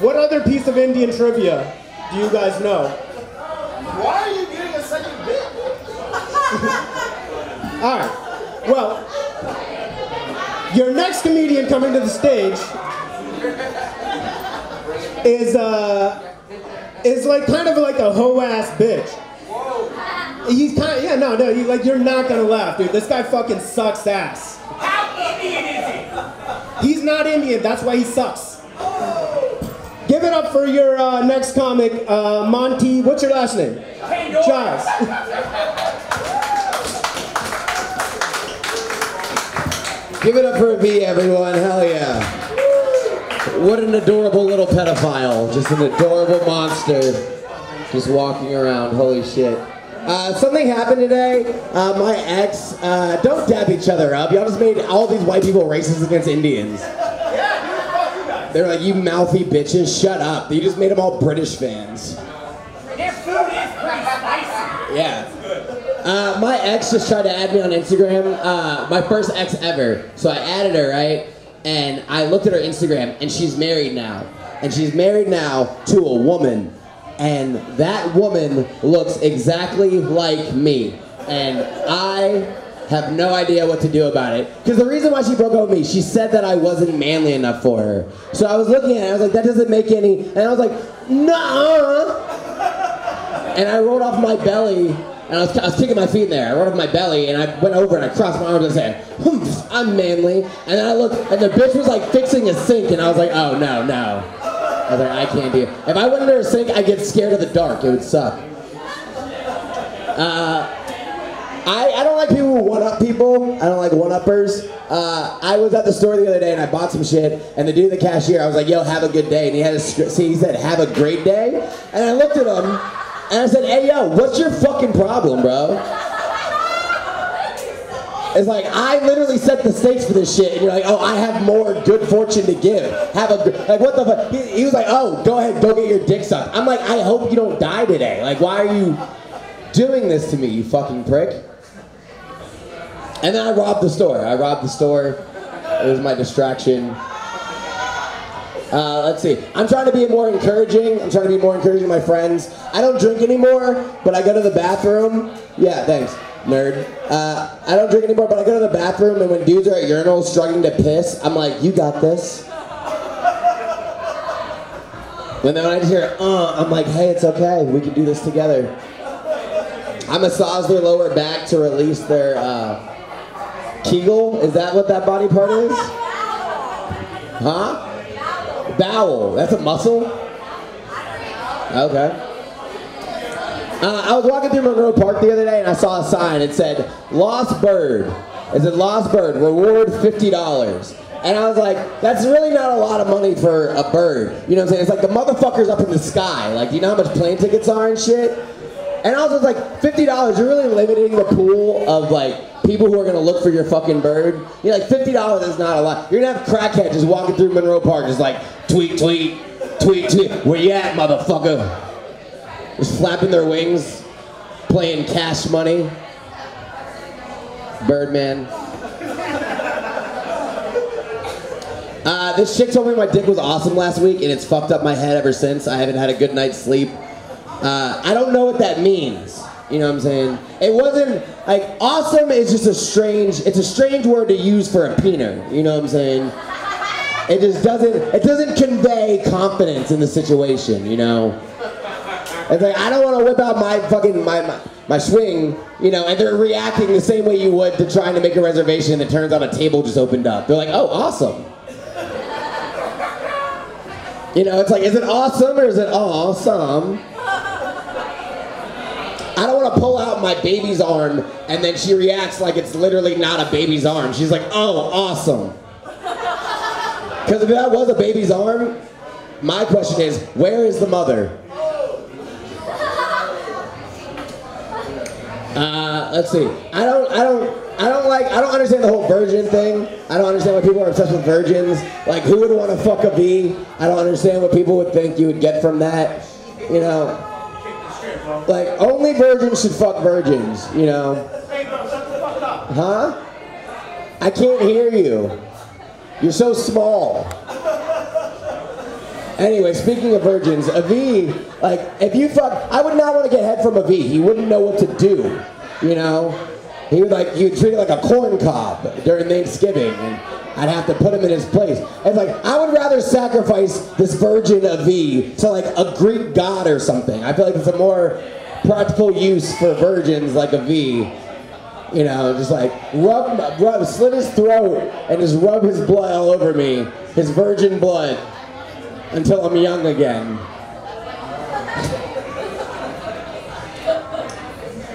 What other piece of Indian trivia do you guys know? Why are you getting a second bit? All right. Well, your next comedian coming to the stage is uh is like kind of like a hoe ass bitch. He's kind of yeah no no you like you're not gonna laugh dude. This guy fucking sucks ass. How Indian is he? He's not Indian. That's why he sucks. Give it up for your uh, next comic, uh, Monty. What's your last name? Giles. Give it up for me, everyone. Hell yeah. What an adorable little pedophile. Just an adorable monster. Just walking around. Holy shit. Uh, something happened today. Uh, my ex, uh, don't dab each other up. Y'all just made all these white people racist against Indians. Yeah, you just fuck you. They're like, you mouthy bitches, shut up. You just made them all British fans. Their food is pretty spicy. Yeah. Uh, my ex just tried to add me on Instagram. Uh, my first ex ever. So I added her, right? And I looked at her Instagram, and she's married now. And she's married now to a woman. And that woman looks exactly like me. And I have no idea what to do about it. Because the reason why she broke up with me, she said that I wasn't manly enough for her. So I was looking at it, I was like, that doesn't make any. And I was like, nah and I rolled off my belly, and I was, I was kicking my feet in there. I rolled off my belly, and I went over and I crossed my arms and said, "Humph, I'm manly. And then I looked, and the bitch was like fixing a sink, and I was like, oh no, no. I was like, I can't do it. If I went under a sink, I get scared of the dark. It would suck. Uh, I, I don't like people who one up people. I don't like one uppers. Uh, I was at the store the other day and I bought some shit, and the dude, the cashier, I was like, yo, have a good day. And he had a, see, he said, have a great day. And I looked at him and I said, hey, yo, what's your fucking problem, bro? It's like, I literally set the stakes for this shit, and you're like, oh, I have more good fortune to give. Have a, good- like, what the fuck? He, he was like, oh, go ahead, go get your dick sucked. I'm like, I hope you don't die today. Like, why are you doing this to me, you fucking prick? And then I robbed the store. I robbed the store. It was my distraction. Uh, let's see. I'm trying to be more encouraging. I'm trying to be more encouraging to my friends. I don't drink anymore, but I go to the bathroom. Yeah, thanks, nerd. Uh, I don't drink anymore, but I go to the bathroom, and when dudes are at urinals struggling to piss, I'm like, you got this. And then when I just hear, uh, I'm like, hey, it's okay. We can do this together. I massage their lower back to release their uh, Kegel. Is that what that body part is? Huh? Bowel. That's a muscle? Okay. Uh, I was walking through Monroe Park the other day and I saw a sign. It said, Lost Bird. It said, Lost Bird, reward $50. And I was like, that's really not a lot of money for a bird. You know what I'm saying? It's like the motherfucker's up in the sky. Like, do you know how much plane tickets are and shit? And I was just like, $50, you're really limiting the pool of like people who are gonna look for your fucking bird. You're like, $50 is not a lot. You're gonna have crackheads just walking through Monroe Park, just like, tweet, tweet, tweet, tweet. Where you at, motherfucker? Just flapping their wings, playing cash money. Birdman. Uh, this chick told me my dick was awesome last week, and it's fucked up my head ever since. I haven't had a good night's sleep. Uh, I don't know what that means. You know what I'm saying? It wasn't like awesome is just a strange. It's a strange word to use for a peener. You know what I'm saying? It just doesn't. It doesn't convey confidence in the situation. You know. It's like I don't want to whip out my fucking my, my my swing, you know, and they're reacting the same way you would to trying to make a reservation. And it turns out a table just opened up. They're like, oh, awesome. You know, it's like, is it awesome or is it awesome? I don't want to pull out my baby's arm and then she reacts like it's literally not a baby's arm. She's like, oh, awesome. Because if that was a baby's arm, my question is, where is the mother? Uh, let's see. I don't. I don't. I don't like. I don't understand the whole virgin thing. I don't understand why people are obsessed with virgins. Like, who would want to fuck a bee? I don't understand what people would think you would get from that. You know, like only virgins should fuck virgins. You know. Huh? I can't hear you. You're so small. Anyway, speaking of virgins, Avi, like, if you fuck, I would not want to get head from Avi. He wouldn't know what to do, you know? He would like, you treat it like a corn cob during Thanksgiving, and I'd have to put him in his place. It's like, I would rather sacrifice this virgin of V to like a Greek god or something. I feel like it's a more practical use for virgins like Avi. You know, just like rub, rub, slit his throat and just rub his blood all over me, his virgin blood until I'm young again.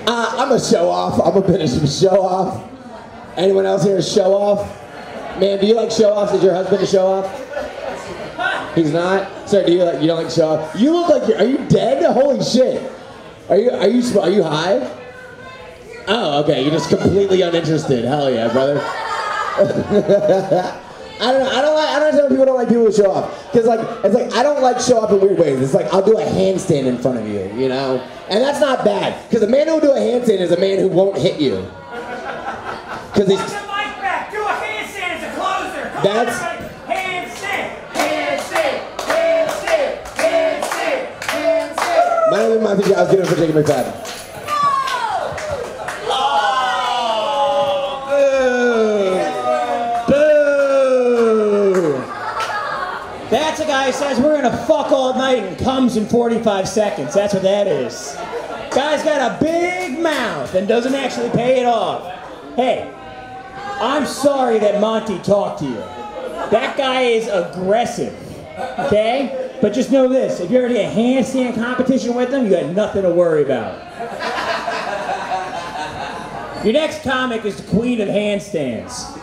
Uh, I'm a show off. I'm a bit of a show off. Anyone else here a show off? Man, do you like show offs? Is your husband a show off? He's not. Sir, do you like you don't like show off? You look like you're. Are you dead? Holy shit! Are you are you are you high? Oh, okay. You're just completely uninterested. Hell yeah, brother. I don't know. I don't like. I don't why people don't like people who show off. Cause like it's like I don't like show off in weird ways. It's like I'll do a handstand in front of you, you know, and that's not bad. Cause a man who will do a handstand is a man who won't hit you. Cause he's Put the mic back. Do a handstand as a closer. Come That's- my name is Matthew Giles. Get him for pad. Boo! That's a guy who says we're gonna fuck all night and comes in 45 seconds. That's what that is. Guy's got a big mouth and doesn't actually pay it off. Hey, I'm sorry that Monty talked to you. That guy is aggressive. Okay? But just know this if you're already a handstand competition with him, you got nothing to worry about. Your next comic is the queen of handstands.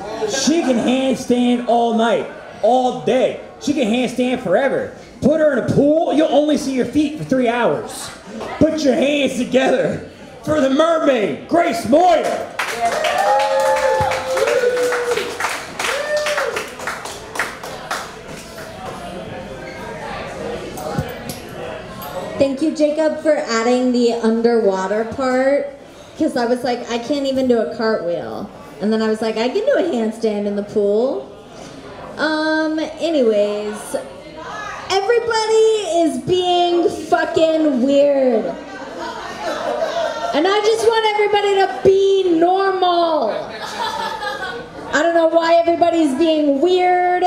She can handstand all night, all day. She can handstand forever. Put her in a pool, you'll only see your feet for three hours. Put your hands together for the mermaid, Grace Moyer. Thank you, Jacob, for adding the underwater part. Because I was like, I can't even do a cartwheel. And then I was like, I can do a handstand in the pool. Um, anyways, everybody is being fucking weird. And I just want everybody to be normal. I don't know why everybody's being weird.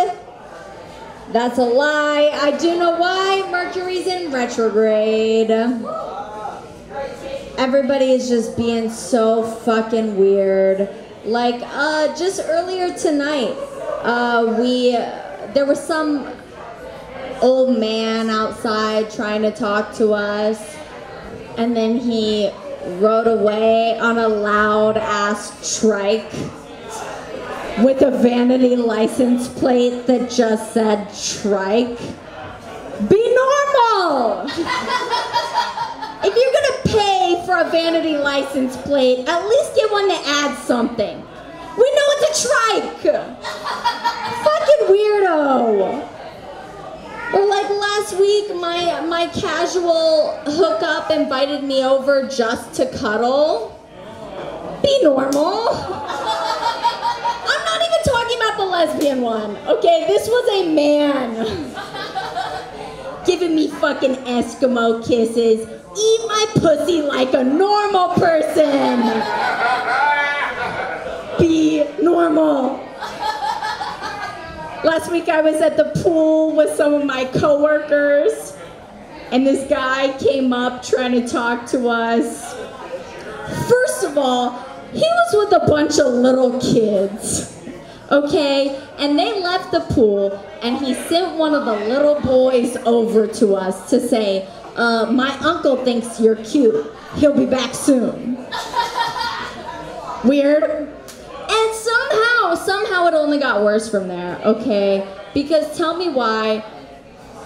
That's a lie. I do know why. Mercury's in retrograde. Everybody is just being so fucking weird. Like, uh, just earlier tonight, uh, we, there was some old man outside trying to talk to us, and then he rode away on a loud ass trike with a vanity license plate that just said trike. Be normal! if you're gonna pay for a vanity license plate, at least get one that adds something. We know it's a trike! Fucking weirdo! Or like last week, my my casual hookup invited me over just to cuddle. Be normal. I'm not even talking about the lesbian one. Okay, this was a man giving me fucking Eskimo kisses. Eat my pussy like a normal person. Be normal. Last week I was at the pool with some of my coworkers, and this guy came up trying to talk to us. First of all, he was with a bunch of little kids, okay? And they left the pool, and he sent one of the little boys over to us to say, uh, My uncle thinks you're cute. He'll be back soon. Weird. And somehow, somehow it only got worse from there, okay? Because tell me why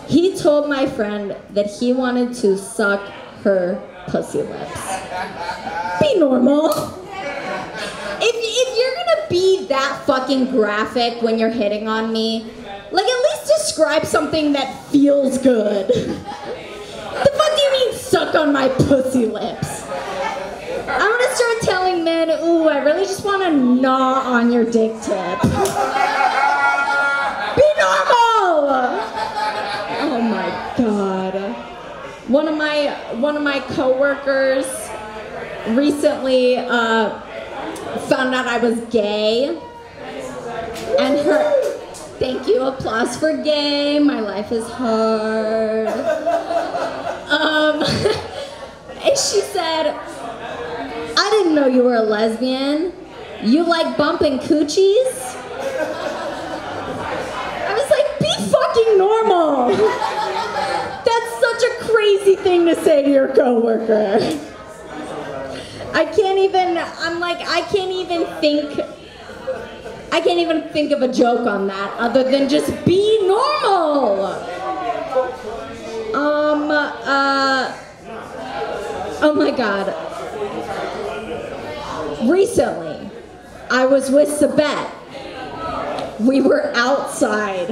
he told my friend that he wanted to suck her pussy lips. Be normal. If, be that fucking graphic when you're hitting on me, like at least describe something that feels good. the fuck do you mean suck on my pussy lips? I'm gonna start telling men, ooh, I really just wanna gnaw on your dick tip. be normal! Oh my god. One of my one of my coworkers recently uh, found out I was gay, and her. Thank you. Applause for gay. My life is hard. Um, and she said, "I didn't know you were a lesbian. You like bumping coochies?" I was like, "Be fucking normal." That's such a crazy thing to say to your coworker. I can't even, I'm like, I can't even think, I can't even think of a joke on that other than just be normal. Um, uh, oh my god. Recently, I was with Sabette. We were outside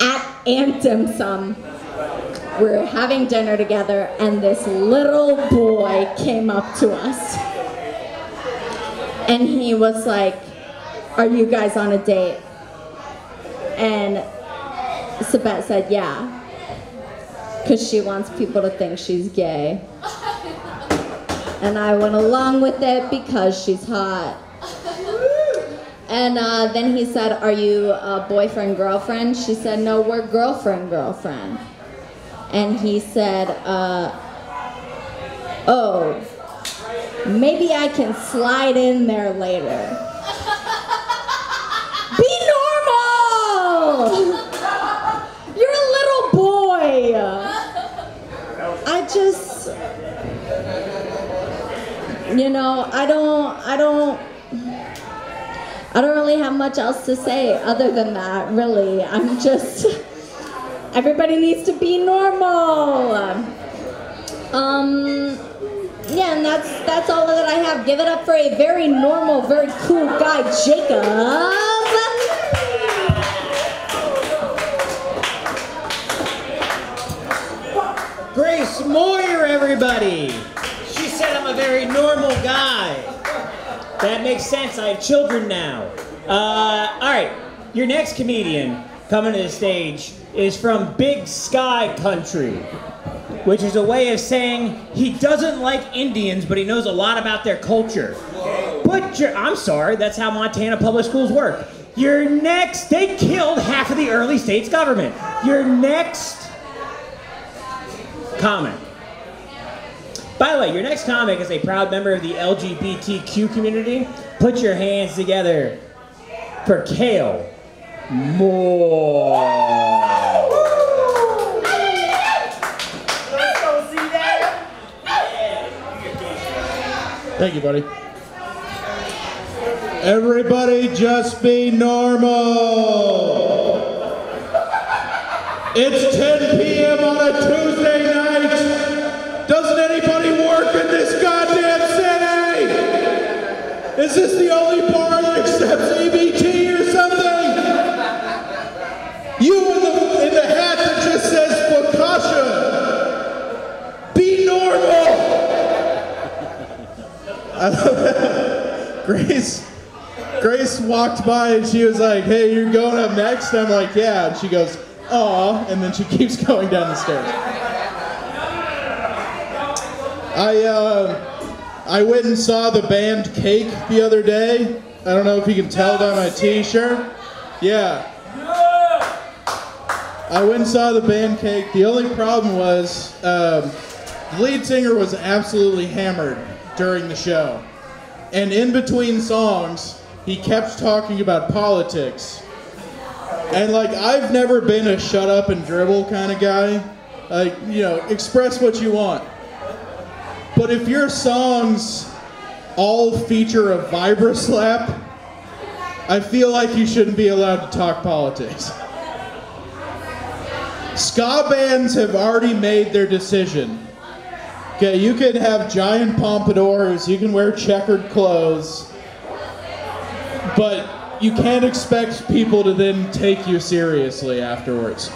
at Anthem some. We were having dinner together, and this little boy came up to us. And he was like, Are you guys on a date? And Sabette said, Yeah. Because she wants people to think she's gay. And I went along with it because she's hot. And uh, then he said, Are you a boyfriend, girlfriend? She said, No, we're girlfriend, girlfriend. And he said, uh, Oh, maybe I can slide in there later. Be normal! You're a little boy. I just, you know, I don't, I don't. I don't really have much else to say other than that, really. I'm just, everybody needs to be normal. Um, yeah, and that's that's all that I have. Give it up for a very normal, very cool guy, Jacob. Grace Moyer, everybody. She said I'm a very normal guy. That makes sense. I have children now. Uh, all right, your next comedian coming to the stage is from Big Sky Country, which is a way of saying he doesn't like Indians, but he knows a lot about their culture. But I'm sorry, that's how Montana public schools work. Your next, they killed half of the early state's government. Your next comic. By the way, your next comic is a proud member of the LGBTQ community. Put your hands together for Cale Moore. Thank you, buddy. Everybody just be normal. It's 10 p.m. on a Tuesday night. Doesn't anybody work in this goddamn city? Is this the only bar Grace, Grace walked by and she was like, "Hey, you're going up next." I'm like, "Yeah," and she goes, "Aw," and then she keeps going down the stairs. I uh, I went and saw the band Cake the other day. I don't know if you can tell by my T-shirt. Yeah. I went and saw the band Cake. The only problem was um, the lead singer was absolutely hammered during the show. And in between songs, he kept talking about politics. And like, I've never been a shut up and dribble kind of guy. Like, you know, express what you want. But if your songs all feature a vibraslap, I feel like you shouldn't be allowed to talk politics. Ska bands have already made their decision. Okay, you can have giant pompadours, you can wear checkered clothes, but you can't expect people to then take you seriously afterwards.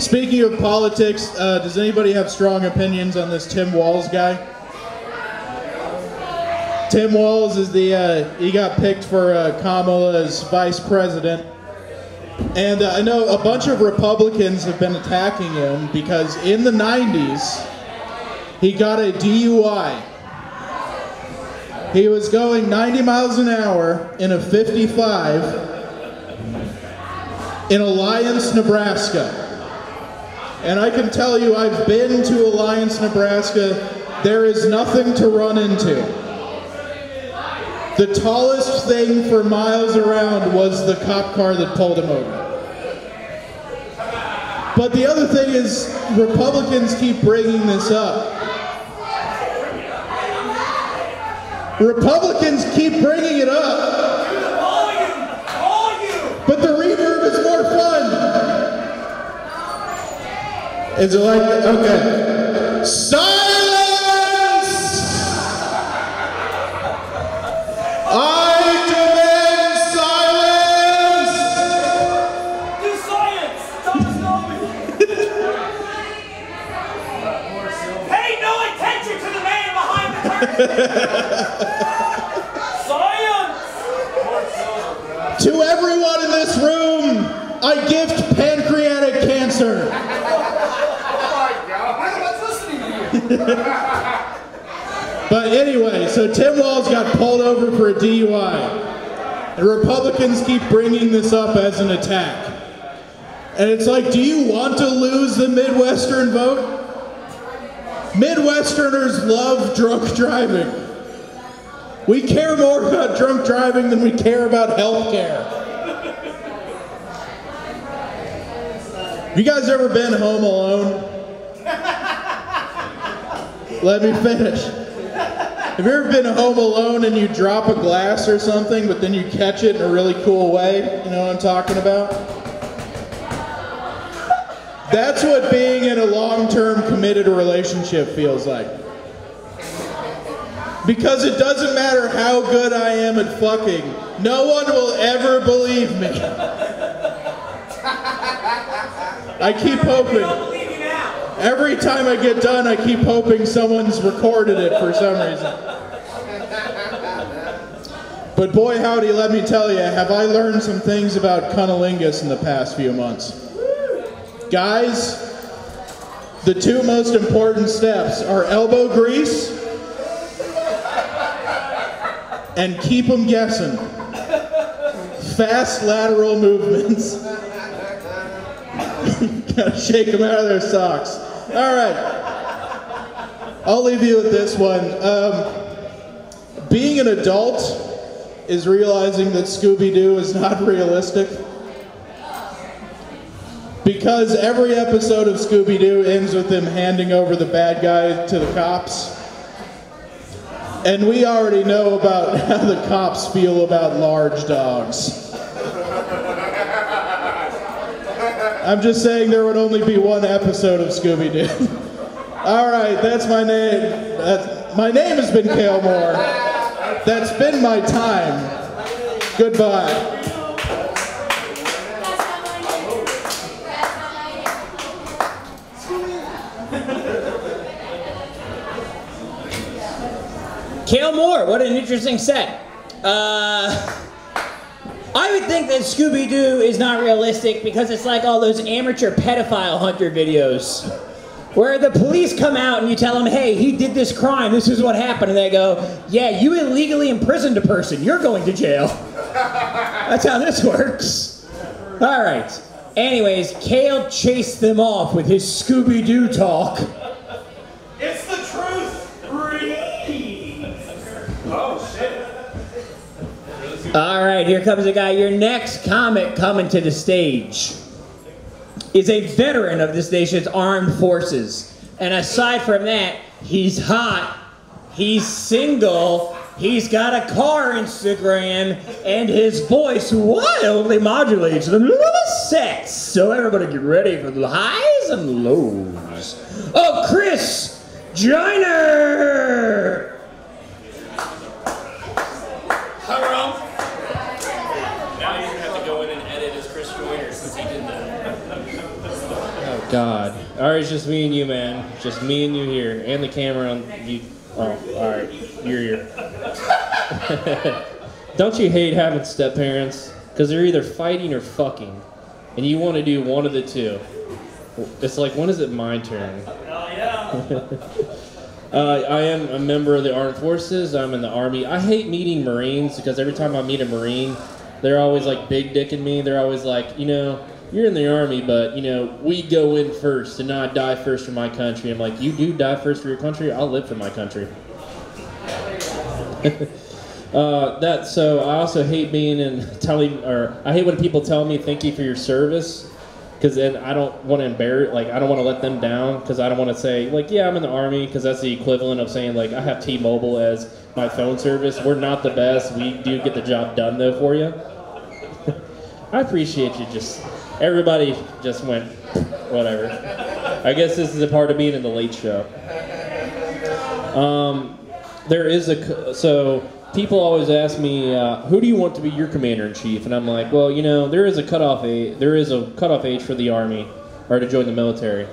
Speaking of politics, uh, does anybody have strong opinions on this Tim Walz guy? Tim Walz is the uh, he got picked for uh, Kamala as vice president, and uh, I know a bunch of Republicans have been attacking him because in the '90s he got a DUI. He was going 90 miles an hour in a 55 in Alliance, Nebraska. And I can tell you, I've been to Alliance, Nebraska. There is nothing to run into. The tallest thing for miles around was the cop car that pulled him over. But the other thing is, Republicans keep bringing this up. Republicans keep bringing it up. But the reverb is more fun. Is it like, okay. Silence! Science! To everyone in this room, I gift pancreatic cancer. Oh my God, listening to you. But anyway, so Tim Walz got pulled over for a DUI. And Republicans keep bringing this up as an attack. And it's like, do you want to lose the Midwestern vote? Midwesterners love drunk driving. We care more about drunk driving than we care about health care. You guys ever been home alone? Let me finish. Have you ever been home alone and you drop a glass or something, but then you catch it in a really cool way? You know what I'm talking about? That's what being in a long term committed relationship feels like. Because it doesn't matter how good I am at fucking, no one will ever believe me. I keep hoping. Every time I get done, I keep hoping someone's recorded it for some reason. But boy, howdy, let me tell you, have I learned some things about cunnilingus in the past few months. Guys, the two most important steps are elbow grease and keep them guessing. Fast lateral movements. Gotta shake them out of their socks. All right. I'll leave you with this one. Um, being an adult is realizing that Scooby Doo is not realistic. Because every episode of Scooby Doo ends with him handing over the bad guy to the cops. And we already know about how the cops feel about large dogs. I'm just saying there would only be one episode of Scooby Doo. All right, that's my name. That's, my name has been Cale Moore. That's been my time. Goodbye. Cale Moore, what an interesting set. Uh, I would think that Scooby Doo is not realistic because it's like all those amateur pedophile hunter videos where the police come out and you tell them, hey, he did this crime, this is what happened. And they go, yeah, you illegally imprisoned a person, you're going to jail. That's how this works. All right. Anyways, Cale chased them off with his Scooby Doo talk. It's the truth! Breathe! Oh, shit. All right, here comes a guy. Your next comic coming to the stage is a veteran of this nation's armed forces. And aside from that, he's hot, he's single, he's got a car Instagram, and his voice wildly modulates the sex. So everybody get ready for the highs and lows of Chris Joyner. Hi, Ralph. Now you're gonna have to go in and edit as Chris Joyner since he did that. Oh God. All right, it's just me and you, man. Just me and you here, and the camera on you. Oh, all right, you're here. Don't you hate having step parents? Because they're either fighting or fucking, and you want to do one of the two. It's like, when is it my turn? Uh, I am a member of the armed forces. I'm in the army. I hate meeting Marines because every time I meet a Marine, they're always like big dicking me. They're always like, you know, you're in the army, but you know, we go in first, and not die first for my country. I'm like, you do die first for your country. I'll live for my country. uh, that so I also hate being in telling or I hate when people tell me thank you for your service because then I don't want to embarrass like I don't want to let them down because I don't want to say like yeah I'm in the army because that's the equivalent of saying like I have T-Mobile as my phone service. We're not the best. We do get the job done though for you. I appreciate you just everybody just went whatever. I guess this is a part of being in the late show. Um, there is a, so people always ask me uh, who do you want to be your commander in chief, and I'm like, well, you know, there is a cutoff age. There is a cutoff age for the army or to join the military.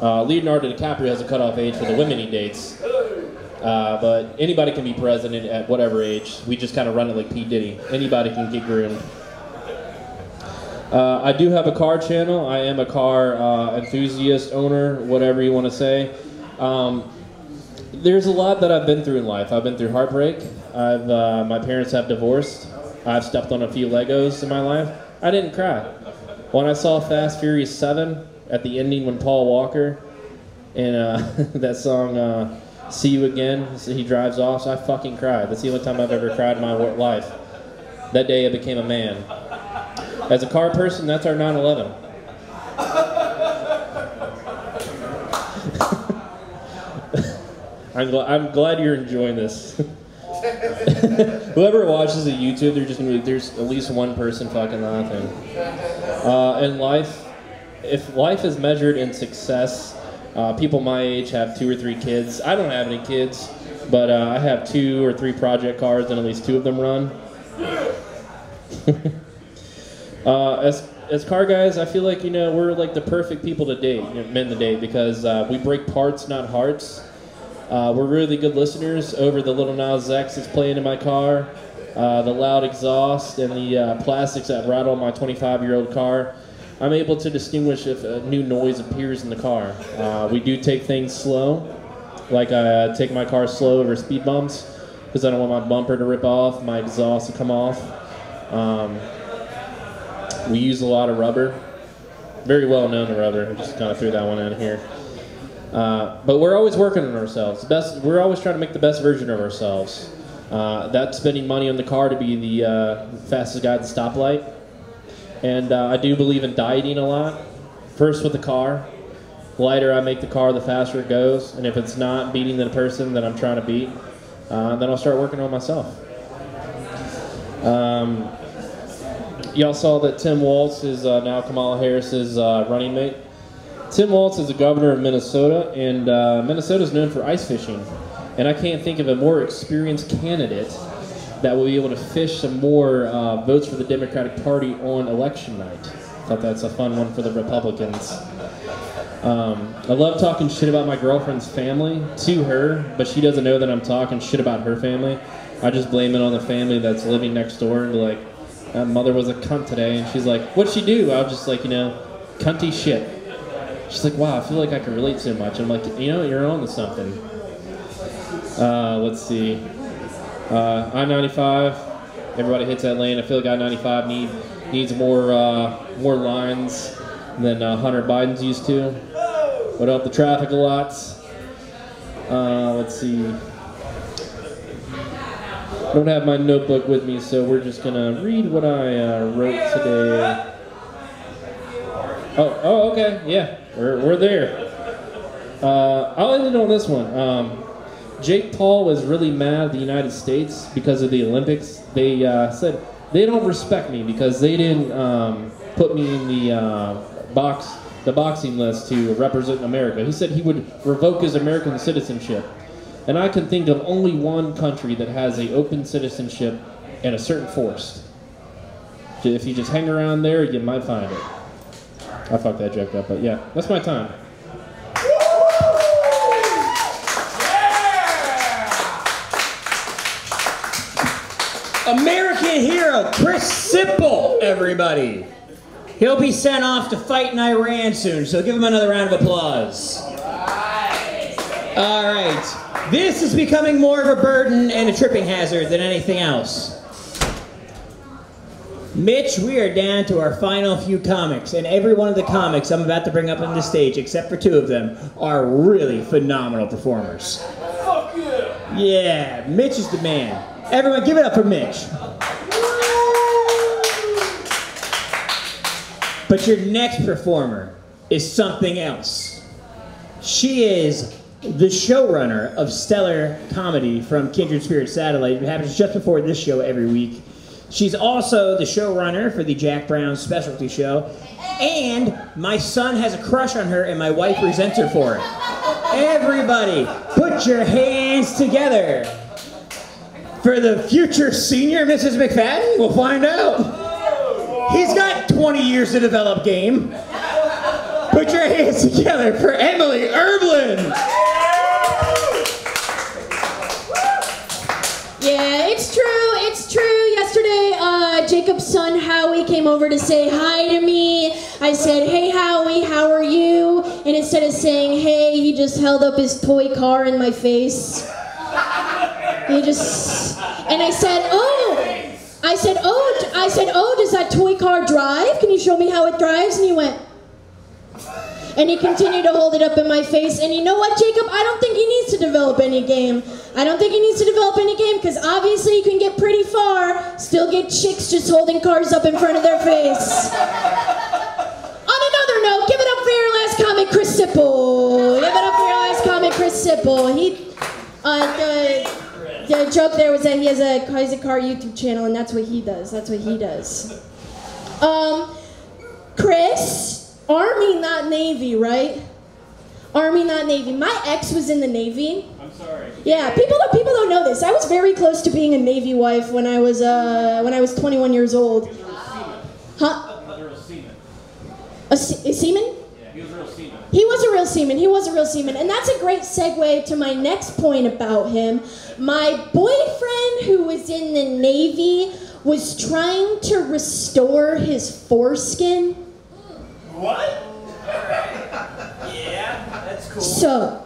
Uh, Leonardo DiCaprio has a cutoff age for the women he dates. Uh, but anybody can be president at whatever age. We just kind of run it like P. Diddy. Anybody can get groomed. Uh, I do have a car channel. I am a car uh, enthusiast, owner, whatever you want to say. Um, there's a lot that I've been through in life. I've been through heartbreak. I've uh, my parents have divorced. I've stepped on a few Legos in my life. I didn't cry when I saw Fast Furious Seven at the ending when Paul Walker and uh, that song uh, "See You Again." So he drives off. So I fucking cried. That's the only time I've ever cried in my life. That day I became a man. As a car person, that's our 911. I'm, gl- I'm glad you're enjoying this. Whoever watches the YouTube, they're just be, there's at least one person fucking laughing. Uh, life, if life is measured in success, uh, people my age have two or three kids. I don't have any kids, but uh, I have two or three project cars, and at least two of them run. Uh, as as car guys, I feel like you know we're like the perfect people to date, you know, men to date, because uh, we break parts, not hearts. Uh, we're really good listeners over the Lil Nas X that's playing in my car, uh, the loud exhaust, and the uh, plastics that rattle my 25 year old car. I'm able to distinguish if a new noise appears in the car. Uh, we do take things slow, like I take my car slow over speed bumps because I don't want my bumper to rip off, my exhaust to come off. Um, we use a lot of rubber. Very well known to rubber. I just kind of threw that one in here. Uh, but we're always working on ourselves. Best. We're always trying to make the best version of ourselves. Uh, that's spending money on the car to be the uh, fastest guy at the stoplight. And uh, I do believe in dieting a lot. First with the car. The lighter I make the car, the faster it goes. And if it's not beating the person that I'm trying to beat, uh, then I'll start working on myself. Um, y'all saw that Tim Walz is uh, now Kamala Harris's uh, running mate. Tim Walz is the governor of Minnesota, and uh, Minnesota is known for ice fishing. And I can't think of a more experienced candidate that will be able to fish some more uh, votes for the Democratic Party on election night. Thought that's a fun one for the Republicans. Um, I love talking shit about my girlfriend's family to her, but she doesn't know that I'm talking shit about her family. I just blame it on the family that's living next door and be like, that mother was a cunt today, and she's like, what'd she do? I was just like, you know, cunty shit. She's like, wow, I feel like I can relate so much. I'm like, you know, you're on to something. Uh, let's see. Uh, I-95, everybody hits that lane. I feel like I-95 need, needs more uh, more lines than uh, Hunter Biden's used to. Put up the traffic a lot. Uh, let's see. I don't have my notebook with me, so we're just gonna read what I uh, wrote today. Oh, oh, okay, yeah, we're, we're there. Uh, I'll end it on this one. Um, Jake Paul was really mad at the United States because of the Olympics. They uh, said they don't respect me because they didn't um, put me in the uh, box, the boxing list to represent America. He said he would revoke his American citizenship. And I can think of only one country that has a open citizenship and a certain force. If you just hang around there, you might find it. I fucked that joke up, but yeah, that's my time. American hero Chris Sipple, everybody. He'll be sent off to fight in Iran soon, so give him another round of applause. All right. This is becoming more of a burden and a tripping hazard than anything else. Mitch, we are down to our final few comics, and every one of the comics I'm about to bring up on the stage, except for two of them, are really phenomenal performers. Fuck yeah! Yeah, Mitch is the man. Everyone, give it up for Mitch. But your next performer is something else. She is the showrunner of Stellar Comedy from Kindred Spirit Satellite. It happens just before this show every week. She's also the showrunner for the Jack Brown specialty show. And my son has a crush on her, and my wife resents her for it. Everybody, put your hands together. For the future senior Mrs. McFadden, we'll find out. He's got 20 years to develop game. Put your hands together for Emilie Erbland. Yeah, it's true. It's true. Yesterday, uh, Jacob's son Howie came over to say hi to me. I said, "Hey Howie, how are you?" And instead of saying "Hey," he just held up his toy car in my face. He just and I said, "Oh." I said, "Oh," I said, "Oh, does that toy car drive? Can you show me how it drives?" And he went. And he continued to hold it up in my face. And you know what, Jacob? I don't think he needs to develop any game. I don't think he needs to develop any game because obviously you can get pretty far, still get chicks just holding cars up in front of their face. On another note, give it up for your last comic, Chris Sipple. Give it up for your last comic, Chris Sipple. He, uh, the, the joke there was that he has a, he has a car YouTube channel, and that's what he does. That's what he does. Um, Chris, Army, not Navy, right? Army, not Navy. My ex was in the Navy. I'm sorry. Yeah, people don't people don't know this. I was very close to being a Navy wife when I was uh, when I was 21 years old. Huh? A real seaman. A, se- a seaman? Yeah, he was a real seaman. He was a real seaman. He was a real seaman. And that's a great segue to my next point about him. My boyfriend, who was in the Navy, was trying to restore his foreskin. What? yeah, that's cool. So,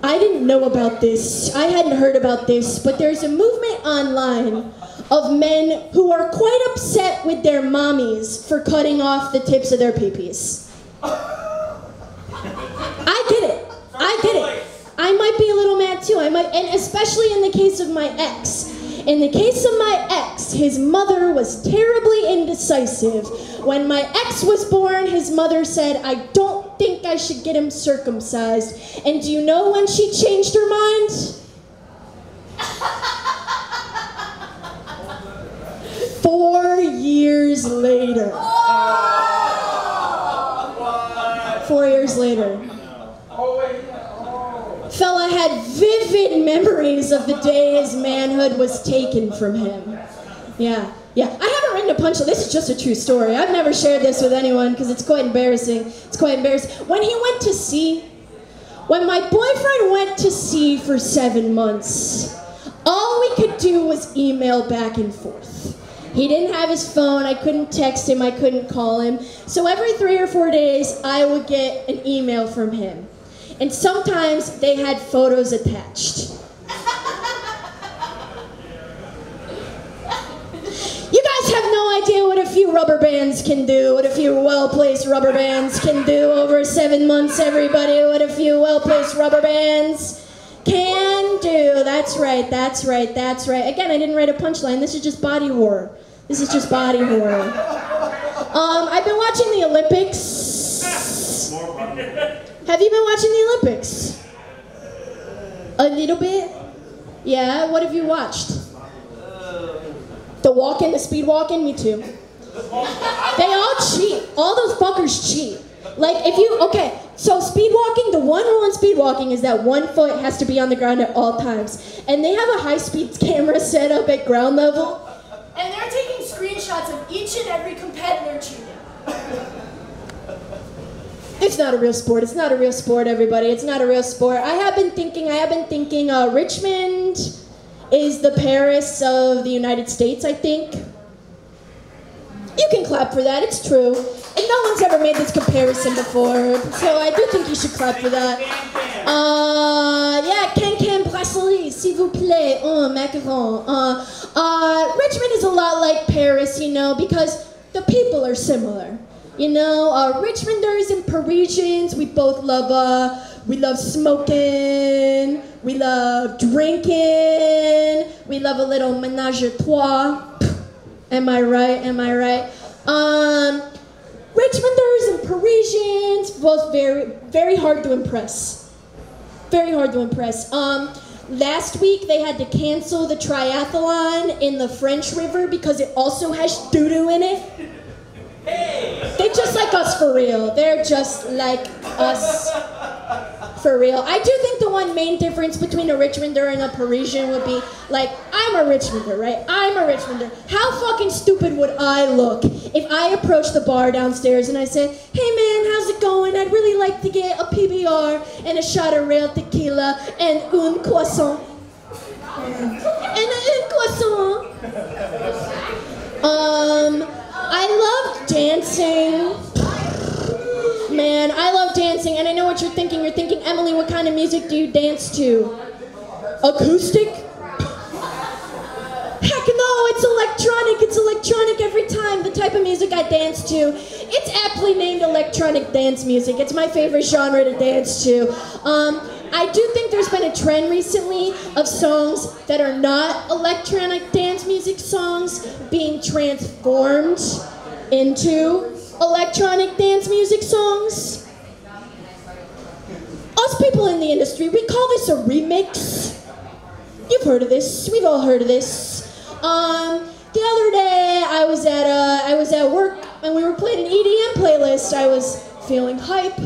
I didn't know about this. I hadn't heard about this, but there's a movement online of men who are quite upset with their mommies for cutting off the tips of their peepees. I get it. I get it. I might be a little mad too. I might, and especially in the case of my ex. In the case of my ex, his mother was terribly indecisive. When my ex was born, his mother said, I don't think I should get him circumcised. And do you know when she changed her mind? Four years later. Oh. Four years later. Fella had vivid memories of the day his manhood was taken from him. Yeah, yeah. I haven't written a punchline. This is just a true story. I've never shared this with anyone because it's quite embarrassing. It's quite embarrassing. When he went to sea, when my boyfriend went to sea for seven months, all we could do was email back and forth. He didn't have his phone. I couldn't text him. I couldn't call him. So every three or four days, I would get an email from him. And sometimes they had photos attached. You guys have no idea what a few rubber bands can do, what a few well placed rubber bands can do over seven months, everybody. What a few well placed rubber bands can do. That's right, that's right, that's right. Again, I didn't write a punchline. This is just body horror. This is just body horror. Um, I've been watching the Olympics. Have you been watching the Olympics? A little bit? Yeah, what have you watched? The walking, the speed walking? Me too. They all cheat. All those fuckers cheat. Like if you okay, so speed walking, the one rule in speed walking is that one foot has to be on the ground at all times. And they have a high speed camera set up at ground level. And they're taking screenshots of each and every competitor cheating. It's not a real sport. It's not a real sport, everybody. It's not a real sport. I have been thinking, I have been thinking uh, Richmond is the Paris of the United States, I think. You can clap for that, it's true. And no one's ever made this comparison before, so I do think you should clap for that. Uh, yeah, can can brasserie, s'il vous plaît, un macaron. Uh, uh, Richmond is a lot like Paris, you know, because the people are similar. You know, uh, Richmonders and Parisians, we both love, uh, we love smoking, we love drinking, we love a little menage a trois. Am I right? Am I right? Um, Richmonders and Parisians, both very, very hard to impress. Very hard to impress. Um, last week they had to cancel the triathlon in the French River because it also has doo doo in it. They just like us for real. They're just like us for real. I do think the one main difference between a Richmonder and a Parisian would be like, I'm a Richmonder, right? I'm a Richmonder. How fucking stupid would I look if I approached the bar downstairs and I said, hey man, how's it going? I'd really like to get a PBR and a shot of real tequila and un croissant. And un croissant. Um, I love dancing. Man, I love dancing, and I know what you're thinking. You're thinking, Emilie, what kind of music do you dance to? Acoustic? Heck no, it's electronic. It's electronic every time. The type of music I dance to. It's aptly named electronic dance music. It's my favorite genre to dance to. Um, I do think there's been a trend recently of songs that are not electronic dance music songs being transformed into electronic dance music songs. Us people in the industry, we call this a remix. You've heard of this. We've all heard of this. Um, the other day, I was at uh, I was at work and we were playing an EDM playlist. I was feeling hype,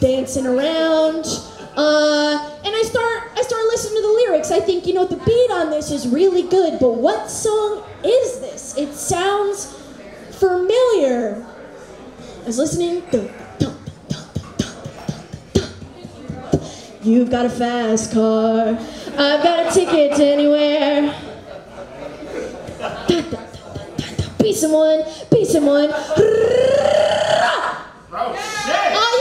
dancing around, uh, and I start I start listening to the lyrics. I think you know the beat on this is really good, but what song is this? It sounds familiar. I was listening. You've got a fast car. I've got a ticket to anywhere. Be someone, be someone. Uh, you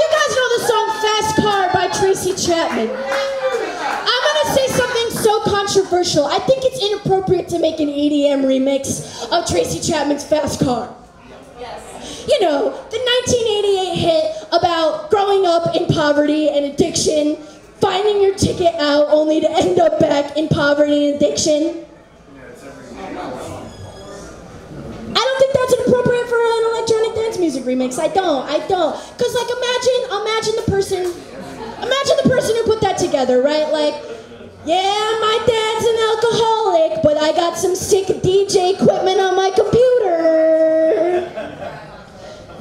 guys know the song Fast Car by Tracy Chapman. I'm gonna say something so controversial. I think it's inappropriate to make an EDM remix of Tracy Chapman's Fast Car. You know, the 1988 hit about growing up in poverty and addiction, finding your ticket out only to end up back in poverty and addiction. I don't think that's appropriate for an electronic dance music remix. I don't. I don't. Cause like imagine, imagine the person, imagine the person who put that together, right? Like, yeah, my dad's an alcoholic, but I got some sick DJ equipment on my computer.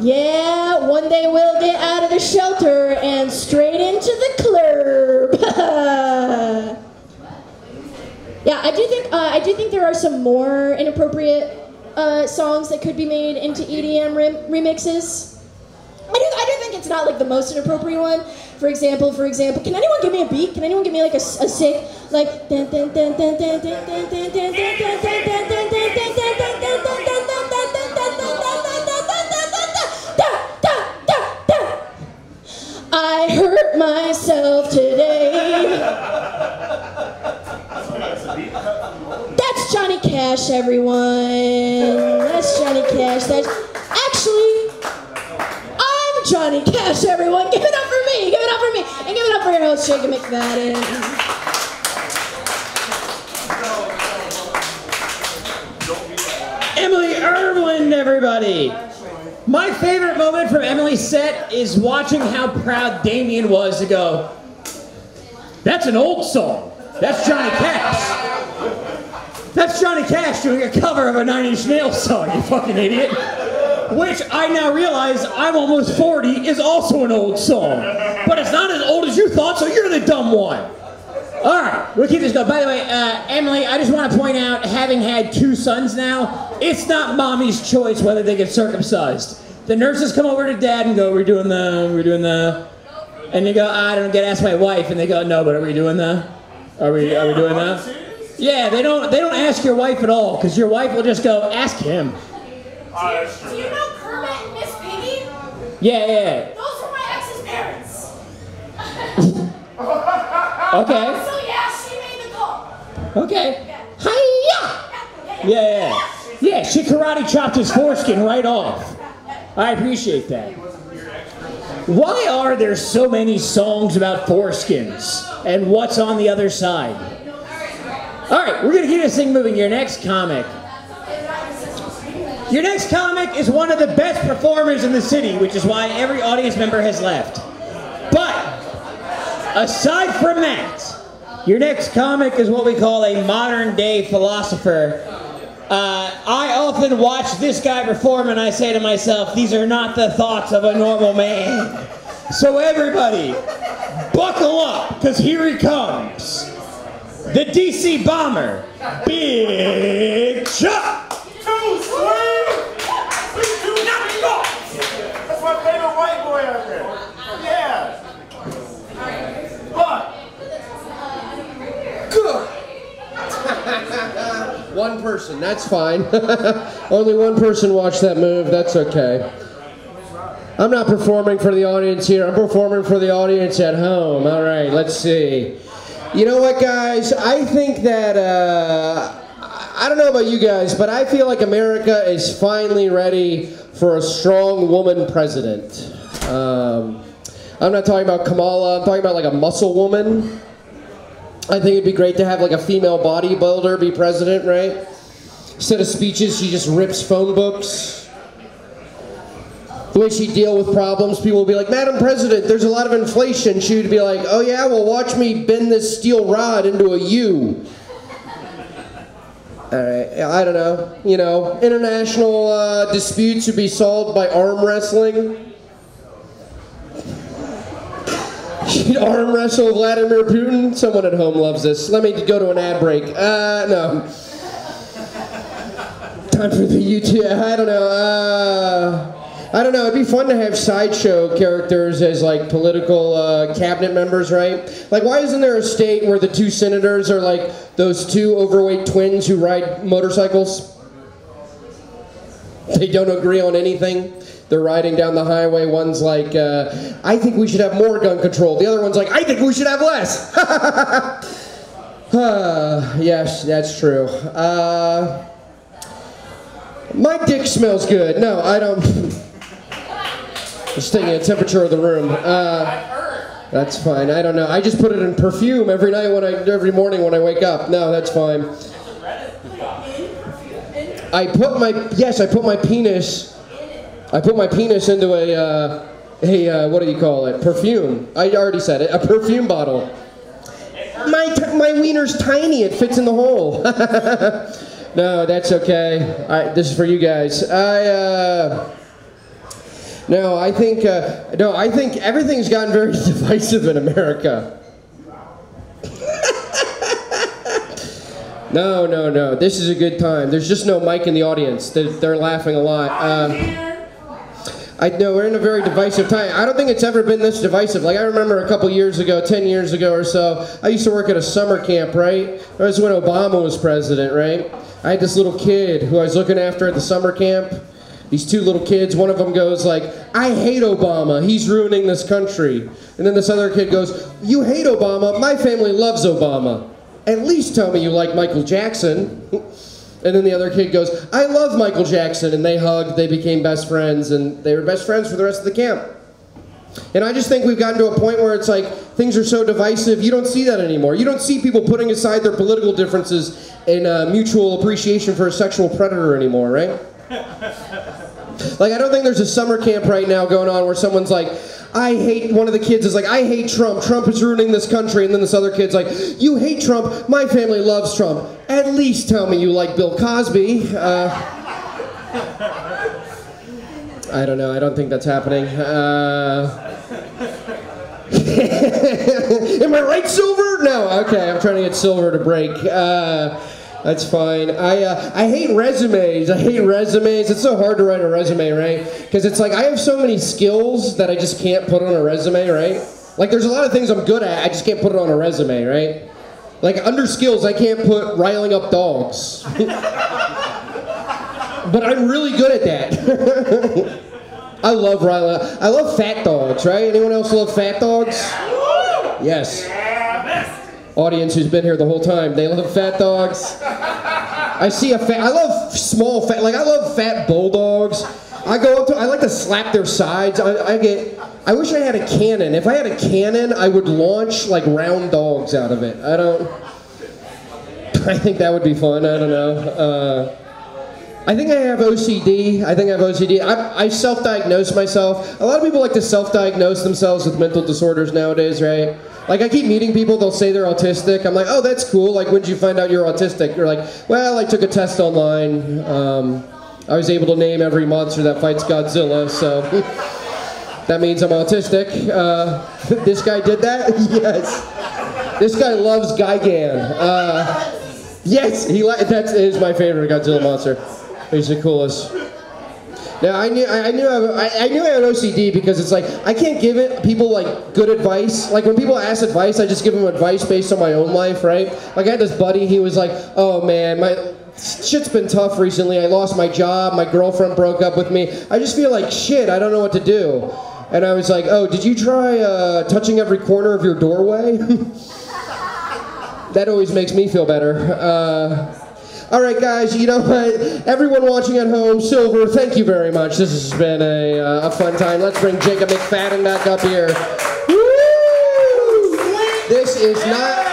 Yeah, one day we'll get out of the shelter and straight into the club. yeah, I do think uh, I do think there are some more inappropriate uh, songs that could be made into EDM rem- remixes. I do, I do think it's not like the most inappropriate one. For example, for example, can anyone give me a beat? Can anyone give me like a, a sick like? I hurt myself today. That's Johnny Cash, everyone. That's Johnny Cash. That's actually, I'm Johnny Cash, everyone. Give it up for me. Give it up for me. And give it up for your host, Jacob McFadden. Emilie Irwin, everybody. My favorite moment from Emilie's set is watching how proud Damion was to go, that's an old song. That's Johnny Cash. That's Johnny Cash doing a cover of a Nine Inch Nails song, you fucking idiot. which I now realize I'm almost 40 is also an old song. But it's not as old as you thought, so you're the dumb one. All right, we'll keep this going. By the way, uh, Emilie, I just want to point out, having had two sons now, it's not mommy's choice whether they get circumcised. The nurses come over to dad and go, "We're doing the, we're doing the," and they go, "I don't get asked my wife," and they go, "No, but are we doing the? Are we, are we doing the?" Yeah, they don't, they don't ask your wife at all because your wife will just go, "Ask him." Do you know Kermit and Miss Piggy? Yeah, yeah. Those were my ex's parents. Okay. So yeah, she made the call. Okay. Hiya! Yeah, yeah. Yeah, she karate chopped his foreskin right off. I appreciate that. Why are there so many songs about foreskins and what's on the other side? All right, we're gonna keep this thing moving. Your next comic. Your next comic is one of the best performers in the city, which is why every audience member has left. But aside from that, your next comic is what we call a modern day philosopher. Uh, I often watch this guy perform and I say to myself, these are not the thoughts of a normal man. So everybody, buckle up, because here he comes. The DC Bomber, Big Chuck. Too sweet! Sweet too sweet! That's my favorite white boy out there. Yeah. But, Good. one person, that's fine. Only one person watched that move, that's okay. I'm not performing for the audience here, I'm performing for the audience at home. All right, let's see. You know what, guys? I think that, uh, I don't know about you guys, but I feel like America is finally ready for a strong woman president. Um, I'm not talking about Kamala, I'm talking about like a muscle woman. I think it'd be great to have like a female bodybuilder be president, right? Instead of speeches, she just rips phone books. Way she'd deal with problems, people will be like, Madam President, there's a lot of inflation. She would be like, oh yeah, well watch me bend this steel rod into a U. Alright, I don't know. You know, international uh, disputes would be solved by arm wrestling. She'd arm wrestle Vladimir Putin. Someone at home loves this. Let me go to an ad break. Uh, no. Time for the YouTube. I don't know. Uh, I don't know. It'd be fun to have sideshow characters as like political uh, cabinet members, right? Like, why isn't there a state where the two senators are like those two overweight twins who ride motorcycles? They don't agree on anything. They're riding down the highway. One's like, uh, I think we should have more gun control. The other one's like, I think we should have less. yes, that's true. Uh, my dick smells good. No, I don't. Just taking the temperature of the room. Uh, that's fine. I don't know. I just put it in perfume every night when I, every morning when I wake up. No, that's fine. I put my yes, I put my penis. I put my penis into a uh, a uh, what do you call it? Perfume. I already said it. A perfume bottle. My my wiener's tiny. It fits in the hole. no, that's okay. Right, this is for you guys. I. Uh, no, I think uh, no, I think everything's gotten very divisive in America. no, no, no. This is a good time. There's just no mic in the audience. They're, they're laughing a lot. Uh, I know we're in a very divisive time. I don't think it's ever been this divisive. Like I remember a couple years ago, ten years ago or so, I used to work at a summer camp. Right, that was when Obama was president. Right, I had this little kid who I was looking after at the summer camp. These two little kids, one of them goes like, I hate Obama, he's ruining this country. And then this other kid goes, you hate Obama, my family loves Obama. At least tell me you like Michael Jackson. And then the other kid goes, I love Michael Jackson. And they hugged, they became best friends, and they were best friends for the rest of the camp. And I just think we've gotten to a point where it's like things are so divisive, you don't see that anymore. You don't see people putting aside their political differences in uh, mutual appreciation for a sexual predator anymore, right? Like, I don't think there's a summer camp right now going on where someone's like, I hate, one of the kids is like, I hate Trump. Trump is ruining this country. And then this other kid's like, you hate Trump. My family loves Trump. At least tell me you like Bill Cosby. Uh, I don't know. I don't think that's happening. Uh, am I right, Silver? No. Okay, I'm trying to get Silver to break. Uh, that's fine. I uh, I hate resumes. I hate resumes. It's so hard to write a resume, right? Because it's like I have so many skills that I just can't put on a resume, right? Like there's a lot of things I'm good at. I just can't put it on a resume, right? Like under skills, I can't put riling up dogs. but I'm really good at that. I love riling. I love fat dogs, right? Anyone else love fat dogs? Yes. Audience who's been here the whole time, they love fat dogs. I see a fat. I love small fat. Like I love fat bulldogs. I go up to. I like to slap their sides. I, I get. I wish I had a cannon. If I had a cannon, I would launch like round dogs out of it. I don't. I think that would be fun. I don't know. Uh, I think I have OCD. I think I have OCD. I, I self-diagnose myself. A lot of people like to self-diagnose themselves with mental disorders nowadays, right? Like I keep meeting people, they'll say they're autistic. I'm like, oh, that's cool. Like, when did you find out you're autistic? They're like, well, I took a test online. Um, I was able to name every monster that fights Godzilla, so that means I'm autistic. Uh, this guy did that? yes. This guy loves Gigan. Uh, yes, he li- that is my favorite Godzilla monster. He's the coolest. Now I knew I I knew I, I knew I had OCD because it's like I can't give it people like good advice. Like when people ask advice, I just give them advice based on my own life, right? Like I had this buddy, he was like, "Oh man, my shit's been tough recently. I lost my job, my girlfriend broke up with me. I just feel like shit. I don't know what to do." And I was like, "Oh, did you try uh, touching every corner of your doorway?" that always makes me feel better. Uh, all right, guys, you know what? Everyone watching at home, Silver, thank you very much. This has been a, uh, a fun time. Let's bring Jacob McFadden back up here. Woo! This is not.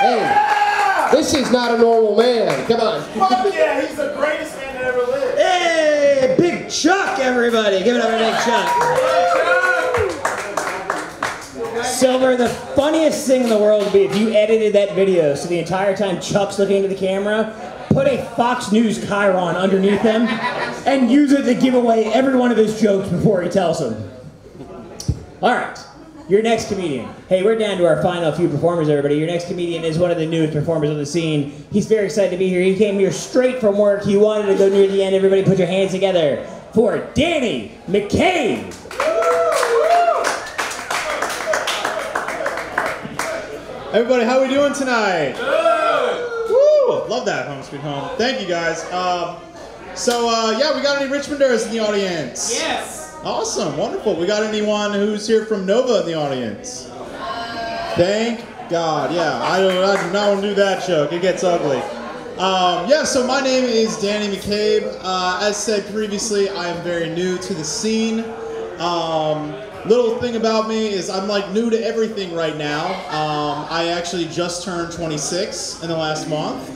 Hey, this is not a normal man. Come on. Fuck yeah, he's the greatest man that ever lived. Hey, Big Chuck, everybody. Give it up for Big Chuck. Silver, the funniest thing in the world would be if you edited that video so the entire time Chuck's looking into the camera, put a Fox News chyron underneath him, and use it to give away every one of his jokes before he tells them. All right, your next comedian. Hey, we're down to our final few performers, everybody. Your next comedian is one of the newest performers on the scene. He's very excited to be here. He came here straight from work. He wanted to go near the end. Everybody put your hands together for Danny McCabe. Everybody, how are we doing tonight? Good. Woo! Love that home sweet home. Thank you guys. Um, so uh, yeah, we got any Richmonders in the audience? Yes. Awesome, wonderful. We got anyone who's here from Nova in the audience? Thank God. Yeah, I don't. I do not want to do that joke. It gets ugly. Um, yeah, so my name is Danny McCabe. Uh, as said previously, I am very new to the scene. Um, little thing about me is I'm like new to everything right now. Um, I actually just turned 26 in the last month.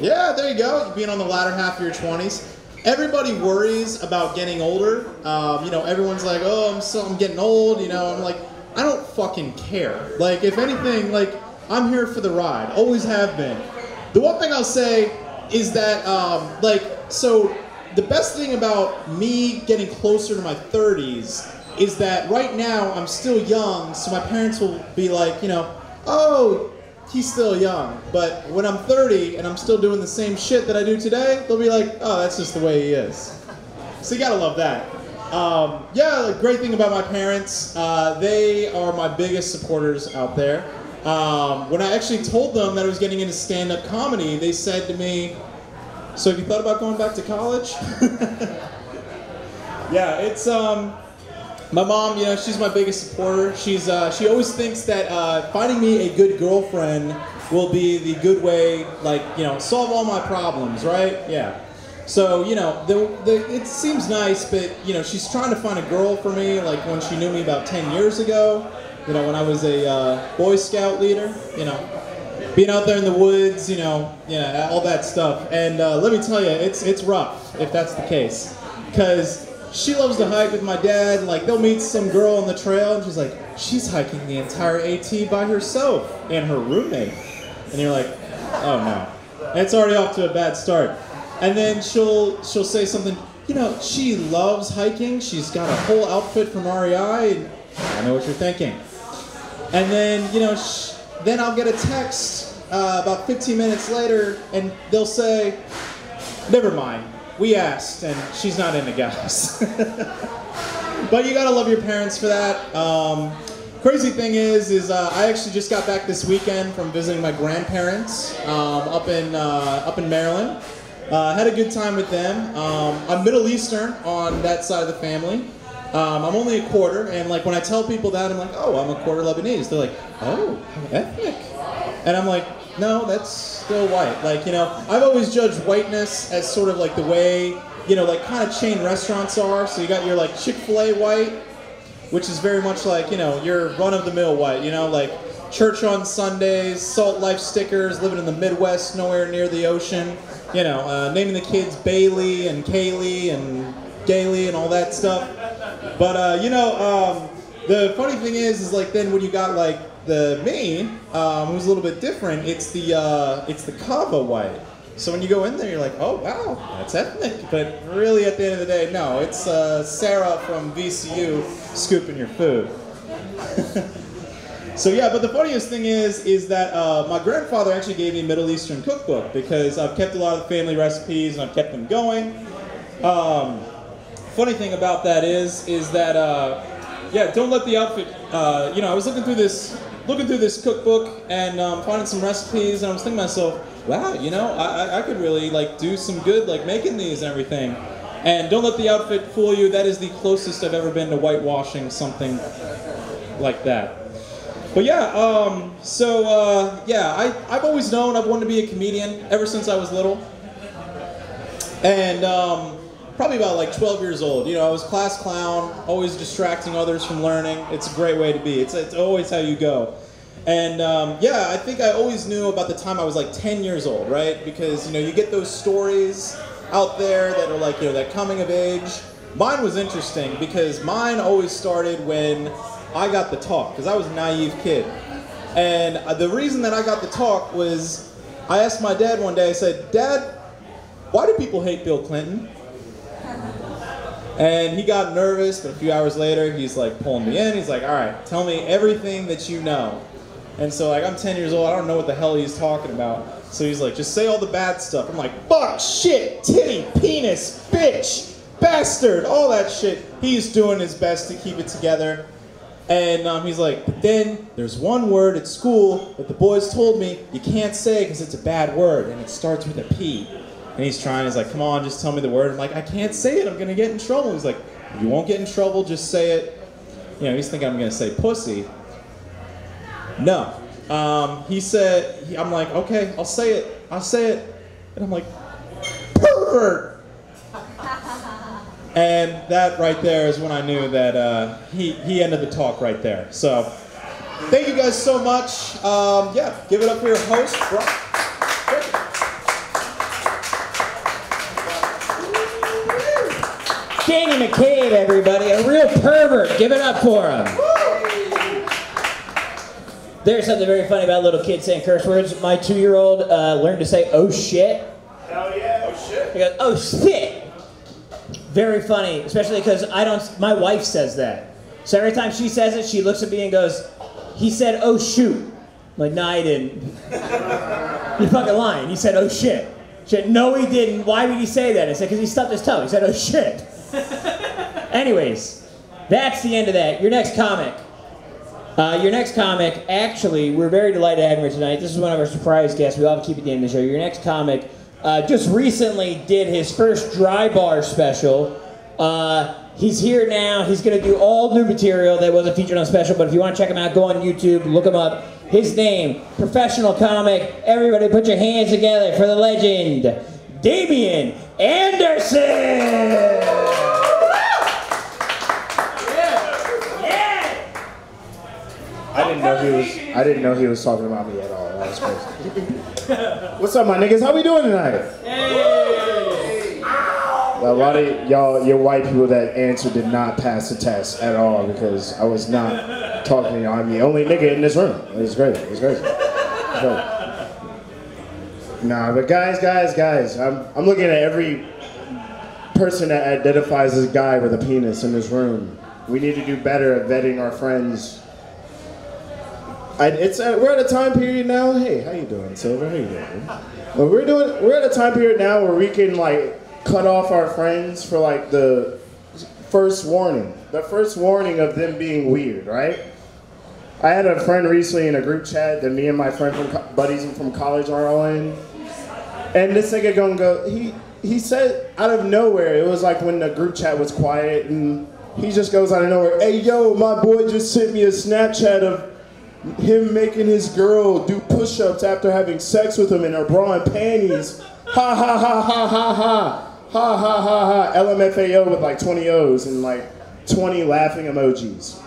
Yeah, there you go. Being on the latter half of your 20s. Everybody worries about getting older. Um, you know, everyone's like, "Oh, I'm so I'm getting old." You know, I'm like, I don't fucking care. Like, if anything, like I'm here for the ride. Always have been. The one thing I'll say is that, um, like, so the best thing about me getting closer to my 30s is that right now I'm still young, so my parents will be like, you know, oh, he's still young. But when I'm 30 and I'm still doing the same shit that I do today, they'll be like, oh, that's just the way he is. So you gotta love that. Um, yeah, the great thing about my parents, uh, they are my biggest supporters out there. Um, when I actually told them that I was getting into stand-up comedy, they said to me, "So have you thought about going back to college?" yeah, it's um, my mom. You know, she's my biggest supporter. She's uh, she always thinks that uh, finding me a good girlfriend will be the good way, like you know, solve all my problems, right? Yeah. So you know, the, the, it seems nice, but you know, she's trying to find a girl for me, like when she knew me about ten years ago. You know, when I was a uh, Boy Scout leader. You know, being out there in the woods. You know, yeah, all that stuff. And uh, let me tell you, it's it's rough if that's the case, because she loves to hike with my dad. Like they'll meet some girl on the trail, and she's like, she's hiking the entire AT by herself and her roommate. And you're like, oh no, it's already off to a bad start. And then she'll she'll say something. you know, she loves hiking. She's got a whole outfit from REI. And I know what you're thinking. And then, you know, sh- then I'll get a text uh, about 15 minutes later, and they'll say, "Never mind, we asked, and she's not into guys." but you gotta love your parents for that. Um, crazy thing is, is uh, I actually just got back this weekend from visiting my grandparents um, up in uh, up in Maryland. Uh, had a good time with them. Um, I'm Middle Eastern on that side of the family. Um, I'm only a quarter, and like when I tell people that, I'm like, oh, I'm a quarter Lebanese. They're like, oh, ethnic, and I'm like, no, that's still white. Like you know, I've always judged whiteness as sort of like the way you know, like kind of chain restaurants are. So you got your like Chick-fil-A white, which is very much like you know your run-of-the-mill white. You know, like church on Sundays, Salt Life stickers, living in the Midwest, nowhere near the ocean. You know, uh, naming the kids Bailey and Kaylee and Gailey and all that stuff. But uh, you know, um, the funny thing is, is like then when you got like the main, um, who's a little bit different, it's the uh, it's the Cava white. So when you go in there, you're like, oh wow, that's ethnic. But really, at the end of the day, no, it's uh, Sarah from VCU scooping your food. So yeah, but the funniest thing is, is that uh, my grandfather actually gave me a Middle Eastern cookbook because I've kept a lot of the family recipes and I've kept them going. Um, funny thing about that is, is that uh, yeah, don't let the outfit. Uh, you know, I was looking through this, looking through this cookbook and um, finding some recipes, and I was thinking to myself, wow, you know, I, I- could really like do some good like making these and everything. And don't let the outfit fool you. That is the closest I've ever been to whitewashing something like that. But yeah, um, so uh, yeah, I, I've always known I've wanted to be a comedian ever since I was little. And um, probably about like 12 years old, you know, I was class clown, always distracting others from learning. It's a great way to be. It's, it's always how you go. And um, yeah, I think I always knew about the time I was like 10 years old, right? Because you know, you get those stories out there that are like, you know, that coming of age. Mine was interesting because mine always started when I got the talk, because I was a naive kid. And uh, the reason that I got the talk was I asked my dad one day, I said, Dad, why do people hate Bill Clinton? And he got nervous, but a few hours later, he's like pulling me in. He's like, all right, tell me everything that you know. And so, like, I'm 10 years old, I don't know what the hell he's talking about. So he's like, just say all the bad stuff. I'm like, fuck, shit, titty, penis, bitch, bastard, all that shit. He's doing his best to keep it together. And um, he's like, but then there's one word at school that the boys told me you can't say because it's a bad word and it starts with a P. And he's trying, he's like, come on, just tell me the word. I'm like, I can't say it, I'm gonna get in trouble. He's like, you won't get in trouble, just say it. You know, he's thinking I'm gonna say pussy. No. Um, he said, he, I'm like, okay, I'll say it, I'll say it. And I'm like, pervert! And that right there is when I knew that uh, he, he ended the talk right there. So, thank you guys so much. Um, yeah, give it up for your host, Brock. Danny McCabe, everybody, a real pervert. Give it up for him. There's something very funny about little kids saying curse words. My two-year-old uh, learned to say "oh shit." Hell yeah. Oh shit. He goes, "Oh shit." Very funny, especially because I don't. My wife says that, so every time she says it, she looks at me and goes, "He said, oh shoot." I'm like, no, I didn't. You're fucking lying. He said, oh shit. Shit, no, he didn't. Why would he say that? I said, because he stubbed his toe. He said, oh shit. Anyways, that's the end of that. Your next comic. Uh, your next comic, actually, we're very delighted to have here tonight. This is one of our surprise guests. We all have to keep at the end of the show. Your next comic uh, just recently did his first dry bar special. Uh, he's here now. He's going to do all new material that wasn't featured on special, but if you want to check him out, go on YouTube, look him up. His name, professional comic. Everybody put your hands together for the legend, Damion Anderson! I didn't know he was. I didn't know he was talking about me at all. That was crazy. What's up, my niggas? How we doing tonight? A lot of y'all, your white people that answered did not pass the test at all because I was not talking to y'all. I'm the only nigga in this room. It was great. It was great. It great. Nah, but guys, guys, guys, I'm, I'm looking at every person that identifies as a guy with a penis in this room. We need to do better at vetting our friends. I, it's uh, we're at a time period now. Hey, how you doing, Silver? How you doing? Well, we're doing. We're at a time period now where we can like cut off our friends for like the first warning, the first warning of them being weird, right? I had a friend recently in a group chat that me and my friend from buddies from college are all in, and this nigga gonna go. He he said out of nowhere. It was like when the group chat was quiet, and he just goes out of nowhere. Hey yo, my boy just sent me a Snapchat of him making his girl do push-ups after having sex with him in her bra and panties. Ha ha ha ha ha ha. Ha ha ha ha. LMFAO with like 20 O's and like 20 laughing emojis.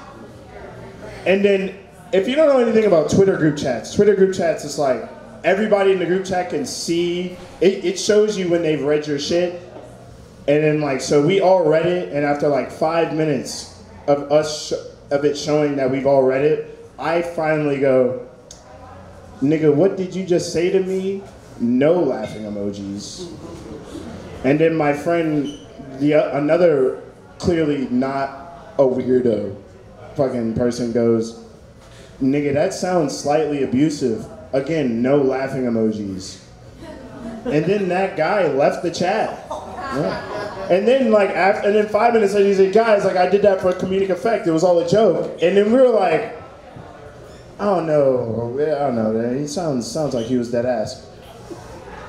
And then if you don't know anything about Twitter group chats, Twitter group chats is like everybody in the group chat can see it, it shows you when they've read your shit. And then like so we all read it and after like five minutes of us of it showing that we've all read it, I finally go, nigga, what did you just say to me? No laughing emojis. And then my friend, the another clearly not a weirdo fucking person goes, nigga, that sounds slightly abusive. Again, no laughing emojis. And then that guy left the chat. Yeah. And then like after, and then five minutes later he said, guys, like I did that for a comedic effect. It was all a joke. And then we were like, I don't know. I don't know. He sounds sounds like he was dead ass.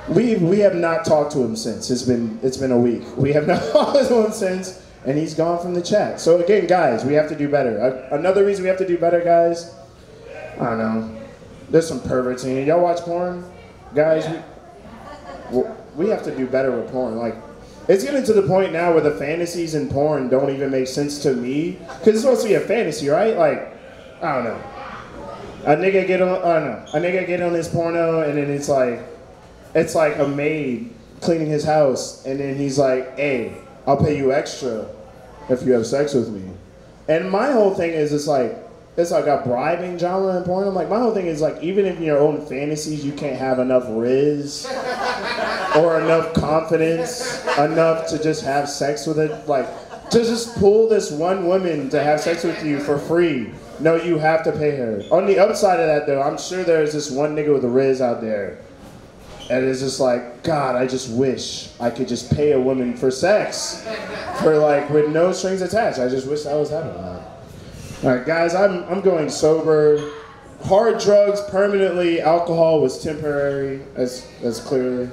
We we have not talked to him since. It's been it's been a week. We have not talked to him since, and he's gone from the chat. So again, guys, we have to do better. Another reason we have to do better, guys. I don't know. There's some perverts in here. Y'all watch porn, guys. We, we have to do better with porn. Like, it's getting to the point now where the fantasies in porn don't even make sense to me. Because it's supposed to be a fantasy, right? Like, I don't know. A nigga get on, I know. A nigga get on this porno, and then it's like, it's like a maid cleaning his house, and then he's like, "Hey, I'll pay you extra if you have sex with me." And my whole thing is, it's like, it's like a bribing genre in porn. I'm like, my whole thing is like, even if in your own fantasies you can't have enough rizz or enough confidence, enough to just have sex with it, like, to just pull this one woman to have sex with you for free. No, you have to pay her. On the upside of that, though, I'm sure there's this one nigga with a rizz out there and it's just like, God, I just wish I could just pay a woman for sex, for like with no strings attached. I just wish that was happening. All right, guys, I'm I'm going sober. Hard drugs permanently. Alcohol was temporary, as as clearly.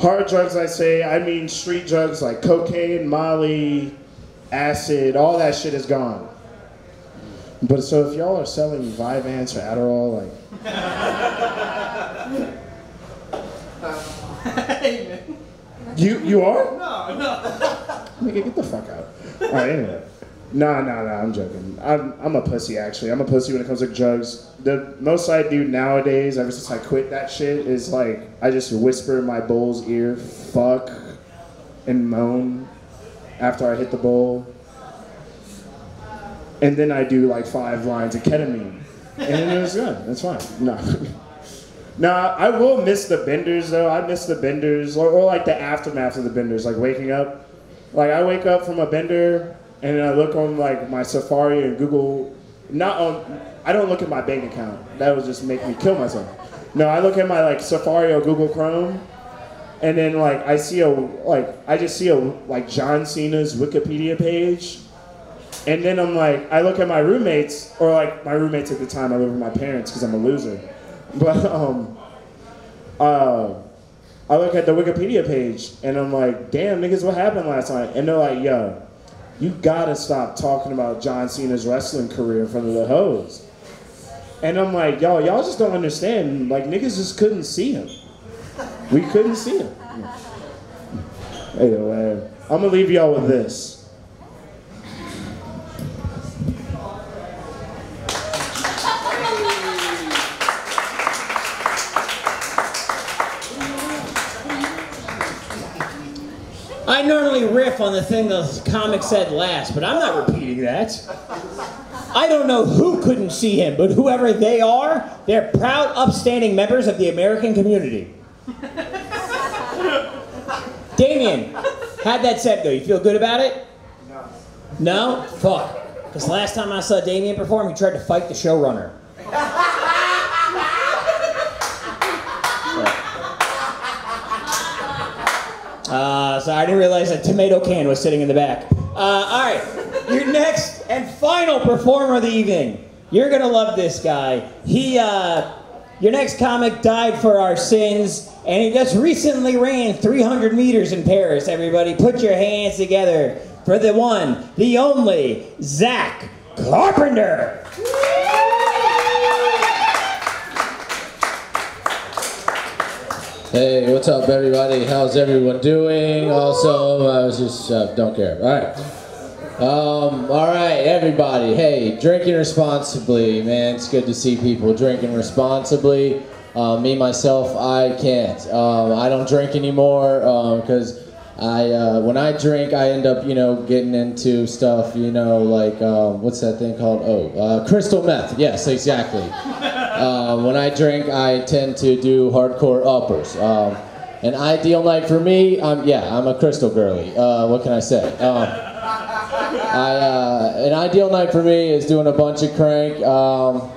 Hard drugs, I say, I mean street drugs like cocaine, Molly, acid, all that shit is gone. But so if y'all are selling Vyvanse or Adderall, like. You you are? No, no. Nigga, get the fuck out. All right, anyway. Nah, nah, nah. I'm joking. I'm I'm a pussy actually. I'm a pussy when it comes to drugs. The most I do nowadays, ever since I quit that shit, is like I just whisper in my bowl's ear, "fuck," and moan after I hit the bowl, and then I do like five lines of ketamine, and then it's good. That's fine. No. Nah, I will miss the benders though. I miss the benders, or, or like the aftermath of the benders, like waking up. Like I wake up from a bender and then I look on like my Safari and Google. Not on. I don't look at my bank account. That would just make me kill myself. No, I look at my like Safari or Google Chrome, and then like I see a like I just see a like John Cena's Wikipedia page, and then I'm like I look at my roommates or like my roommates at the time I live with my parents because I'm a loser. But um, uh, I look at the Wikipedia page and I'm like, damn niggas, what happened last night? And they're like, yo, you gotta stop talking about John Cena's wrestling career in front of the hoes. And I'm like, yo, y'all just don't understand. Like niggas just couldn't see him. We couldn't see him. Anyway, I'm gonna leave y'all with this. Normally riff on the thing the comic said last, but I'm not repeating that. I don't know who couldn't see him, but whoever they are, they're proud, upstanding members of the American community. Damion, How'd that set go? You feel good about it? No. No? Fuck. Because last time I saw Damion perform, he tried to fight the showrunner. Uh, so I didn't realize a tomato can was sitting in the back. Uh, all right, your next and final performer of the evening. You're gonna love this guy. He, uh, your next comic died for our sins, and he just recently ran 300 meters in Paris. Everybody, put your hands together for the one, the only, Zac Carpenter. Hey, what's up, everybody? How's everyone doing? Also, I was just uh, don't care. All right. Um, all right, everybody. Hey, drinking responsibly, man. It's good to see people drinking responsibly. Uh, me myself, I can't. Um, I don't drink anymore because I uh, when I drink, I end up you know getting into stuff. You know, like um, what's that thing called? Oh, uh, crystal meth. Yes, exactly. Um, when I drink, I tend to do hardcore uppers. Um, an ideal night for me, I'm, yeah, I'm a crystal girly. Uh, what can I say? Um, I, uh, an ideal night for me is doing a bunch of crank, um,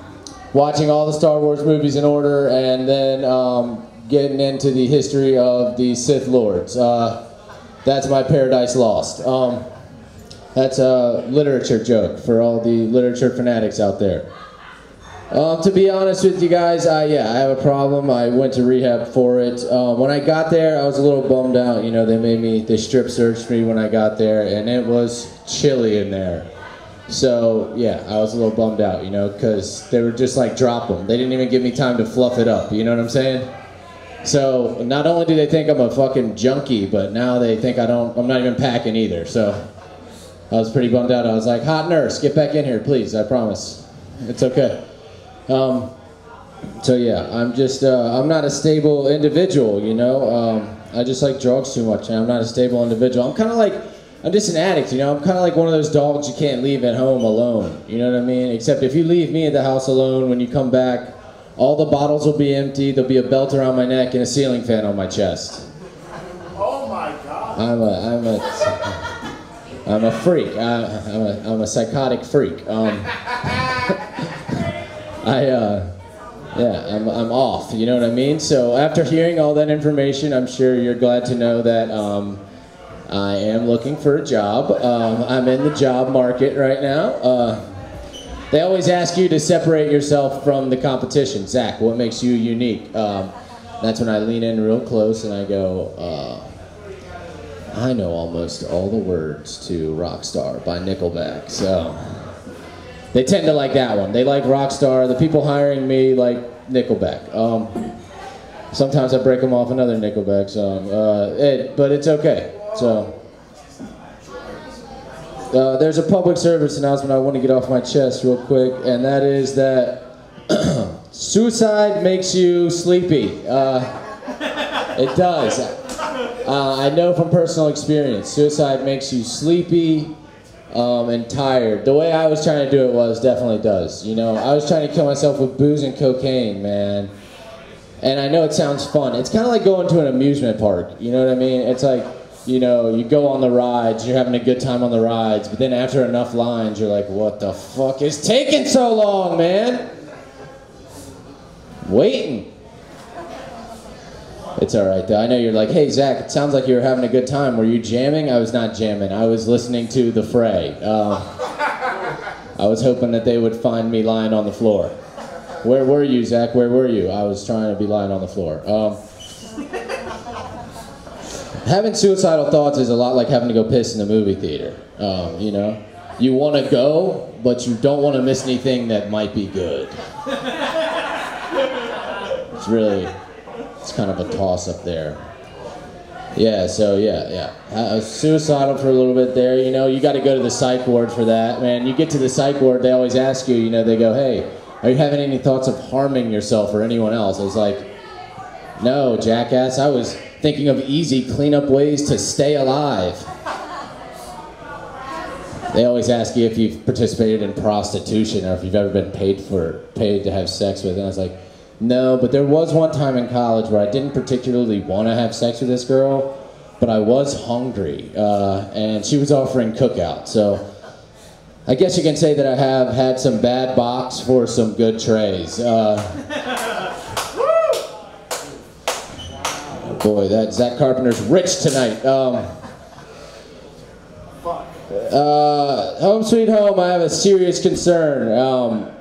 watching all the Star Wars movies in order, and then um, getting into the history of the Sith Lords. Uh, that's my Paradise Lost. Um, that's a literature joke for all the literature fanatics out there. Um, to be honest with you guys, I yeah, I have a problem. I went to rehab for it. Um, when I got there, I was a little bummed out. You know, they made me, they strip searched me when I got there, and it was chilly in there. So yeah, I was a little bummed out. You know, because they were just like drop them. They didn't even give me time to fluff it up. You know what I'm saying? So not only do they think I'm a fucking junkie, but now they think I don't. I'm not even packing either. So I was pretty bummed out. I was like, "Hot nurse, get back in here, please. I promise. It's okay." Um, so yeah, I'm just uh, I'm not a stable individual, you know. Um, I just like drugs too much, and I'm not a stable individual. I'm kind of like I'm just an addict, you know. I'm kind of like one of those dogs you can't leave at home alone. You know what I mean? Except if you leave me at the house alone, when you come back, all the bottles will be empty. There'll be a belt around my neck and a ceiling fan on my chest. Oh my God. I'm a I'm a I'm a freak. I, I'm a I'm a psychotic freak. Um, I, uh, yeah, I'm, I'm off, you know what I mean? So after hearing all that information, I'm sure you're glad to know that um, I am looking for a job. Um, I'm in the job market right now. Uh, they always ask you to separate yourself from the competition. Zac, what makes you unique? Um, that's when I lean in real close and I go, uh, I know almost all the words to Rockstar by Nickelback. So they tend to like that one. They like Rockstar. The people hiring me like Nickelback. Um, sometimes I break them off another Nickelback song, uh, it, but it's okay. So uh, there's a public service announcement I want to get off my chest real quick, and that is that suicide makes you sleepy. Uh, it does. Uh, I know from personal experience, suicide makes you sleepy um, and tired. The way I was trying to do it was definitely does. You know, I was trying to kill myself with booze and cocaine, man. And I know it sounds fun. It's kind of like going to an amusement park. You know what I mean? It's like, you know, you go on the rides, you're having a good time on the rides, but then after enough lines, you're like, what the fuck is taking so long, man? Waiting. It's all right though. I know you're like, hey Zac, it sounds like you were having a good time. Were you jamming? I was not jamming. I was listening to the fray. Uh, I was hoping that they would find me lying on the floor. Where were you, Zac? Where were you? I was trying to be lying on the floor. Um, having suicidal thoughts is a lot like having to go piss in the movie theater. Um, you know, you want to go, but you don't want to miss anything that might be good. It's really, it's kind of a toss up there. Yeah, so yeah, yeah. Uh, suicidal for a little bit there, you know, you got to go to the psych ward for that. Man, you get to the psych ward, they always ask you, you know, they go, hey, are you having any thoughts of harming yourself or anyone else? I was like, no, jackass, I was thinking of easy cleanup ways to stay alive. They always ask you if you've participated in prostitution or if you've ever been paid for paid to have sex with. And I was like, no, but there was one time in college where I didn't particularly want to have sex with this girl, but I was hungry, uh, and she was offering cookout. So I guess you can say that I have had some bad box for some good trays. Uh, boy, that Zac Carpenter's rich tonight. Um, uh, home sweet home, I have a serious concern. Um,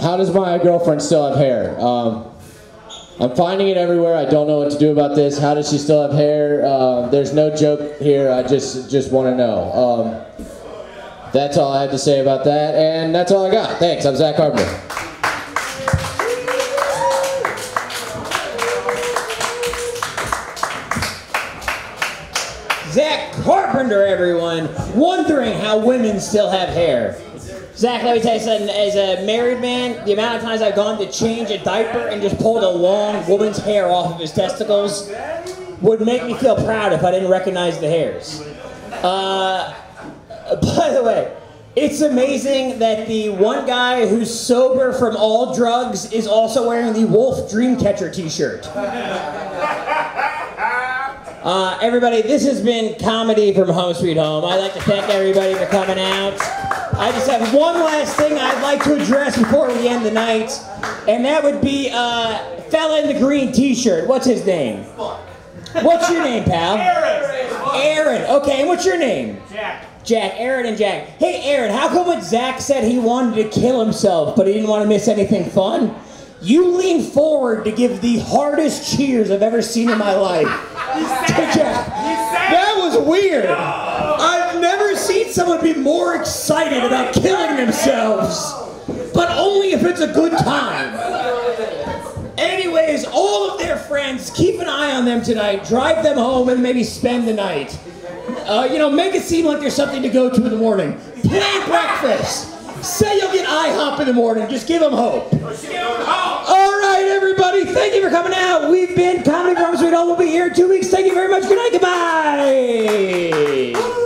how does my girlfriend still have hair? Um, I'm finding it everywhere. I don't know what to do about this. How does she still have hair? Uh, there's no joke here. I just just want to know. Um, that's all I have to say about that, and that's all I got. Thanks. I'm Zac Carpenter. Zac Carpenter, everyone, wondering how women still have hair. Zac, let me tell you something. As a married man, the amount of times I've gone to change a diaper and just pulled a long woman's hair off of his testicles would make me feel proud if I didn't recognize the hairs. Uh, by the way, it's amazing that the one guy who's sober from all drugs is also wearing the Wolf Dreamcatcher t-shirt. Uh, everybody, this has been comedy from Home Sweet Home. I'd like to thank everybody for coming out. I just have one last thing I'd like to address before we end the night, and that would be uh, fella in the green T-shirt. What's his name? What's your name, pal? Aaron. Aaron. Okay, and what's your name? Jack. Jack. Aaron and Jack. Hey, Aaron. How come when Zac said he wanted to kill himself, but he didn't want to miss anything fun? You leaned forward to give the hardest cheers I've ever seen in my life. Jack, that was weird. Someone be more excited about killing themselves, but only if it's a good time. Anyways, all of their friends, keep an eye on them tonight. Drive them home and maybe spend the night. Uh, you know, make it seem like there's something to go to in the morning. Plan breakfast. Say you'll get IHOP in the morning. Just give them hope. All right, everybody. Thank you for coming out. We've been Comedy from Sweet Home. We'll be here in two weeks. Thank you very much. Good night. Goodbye.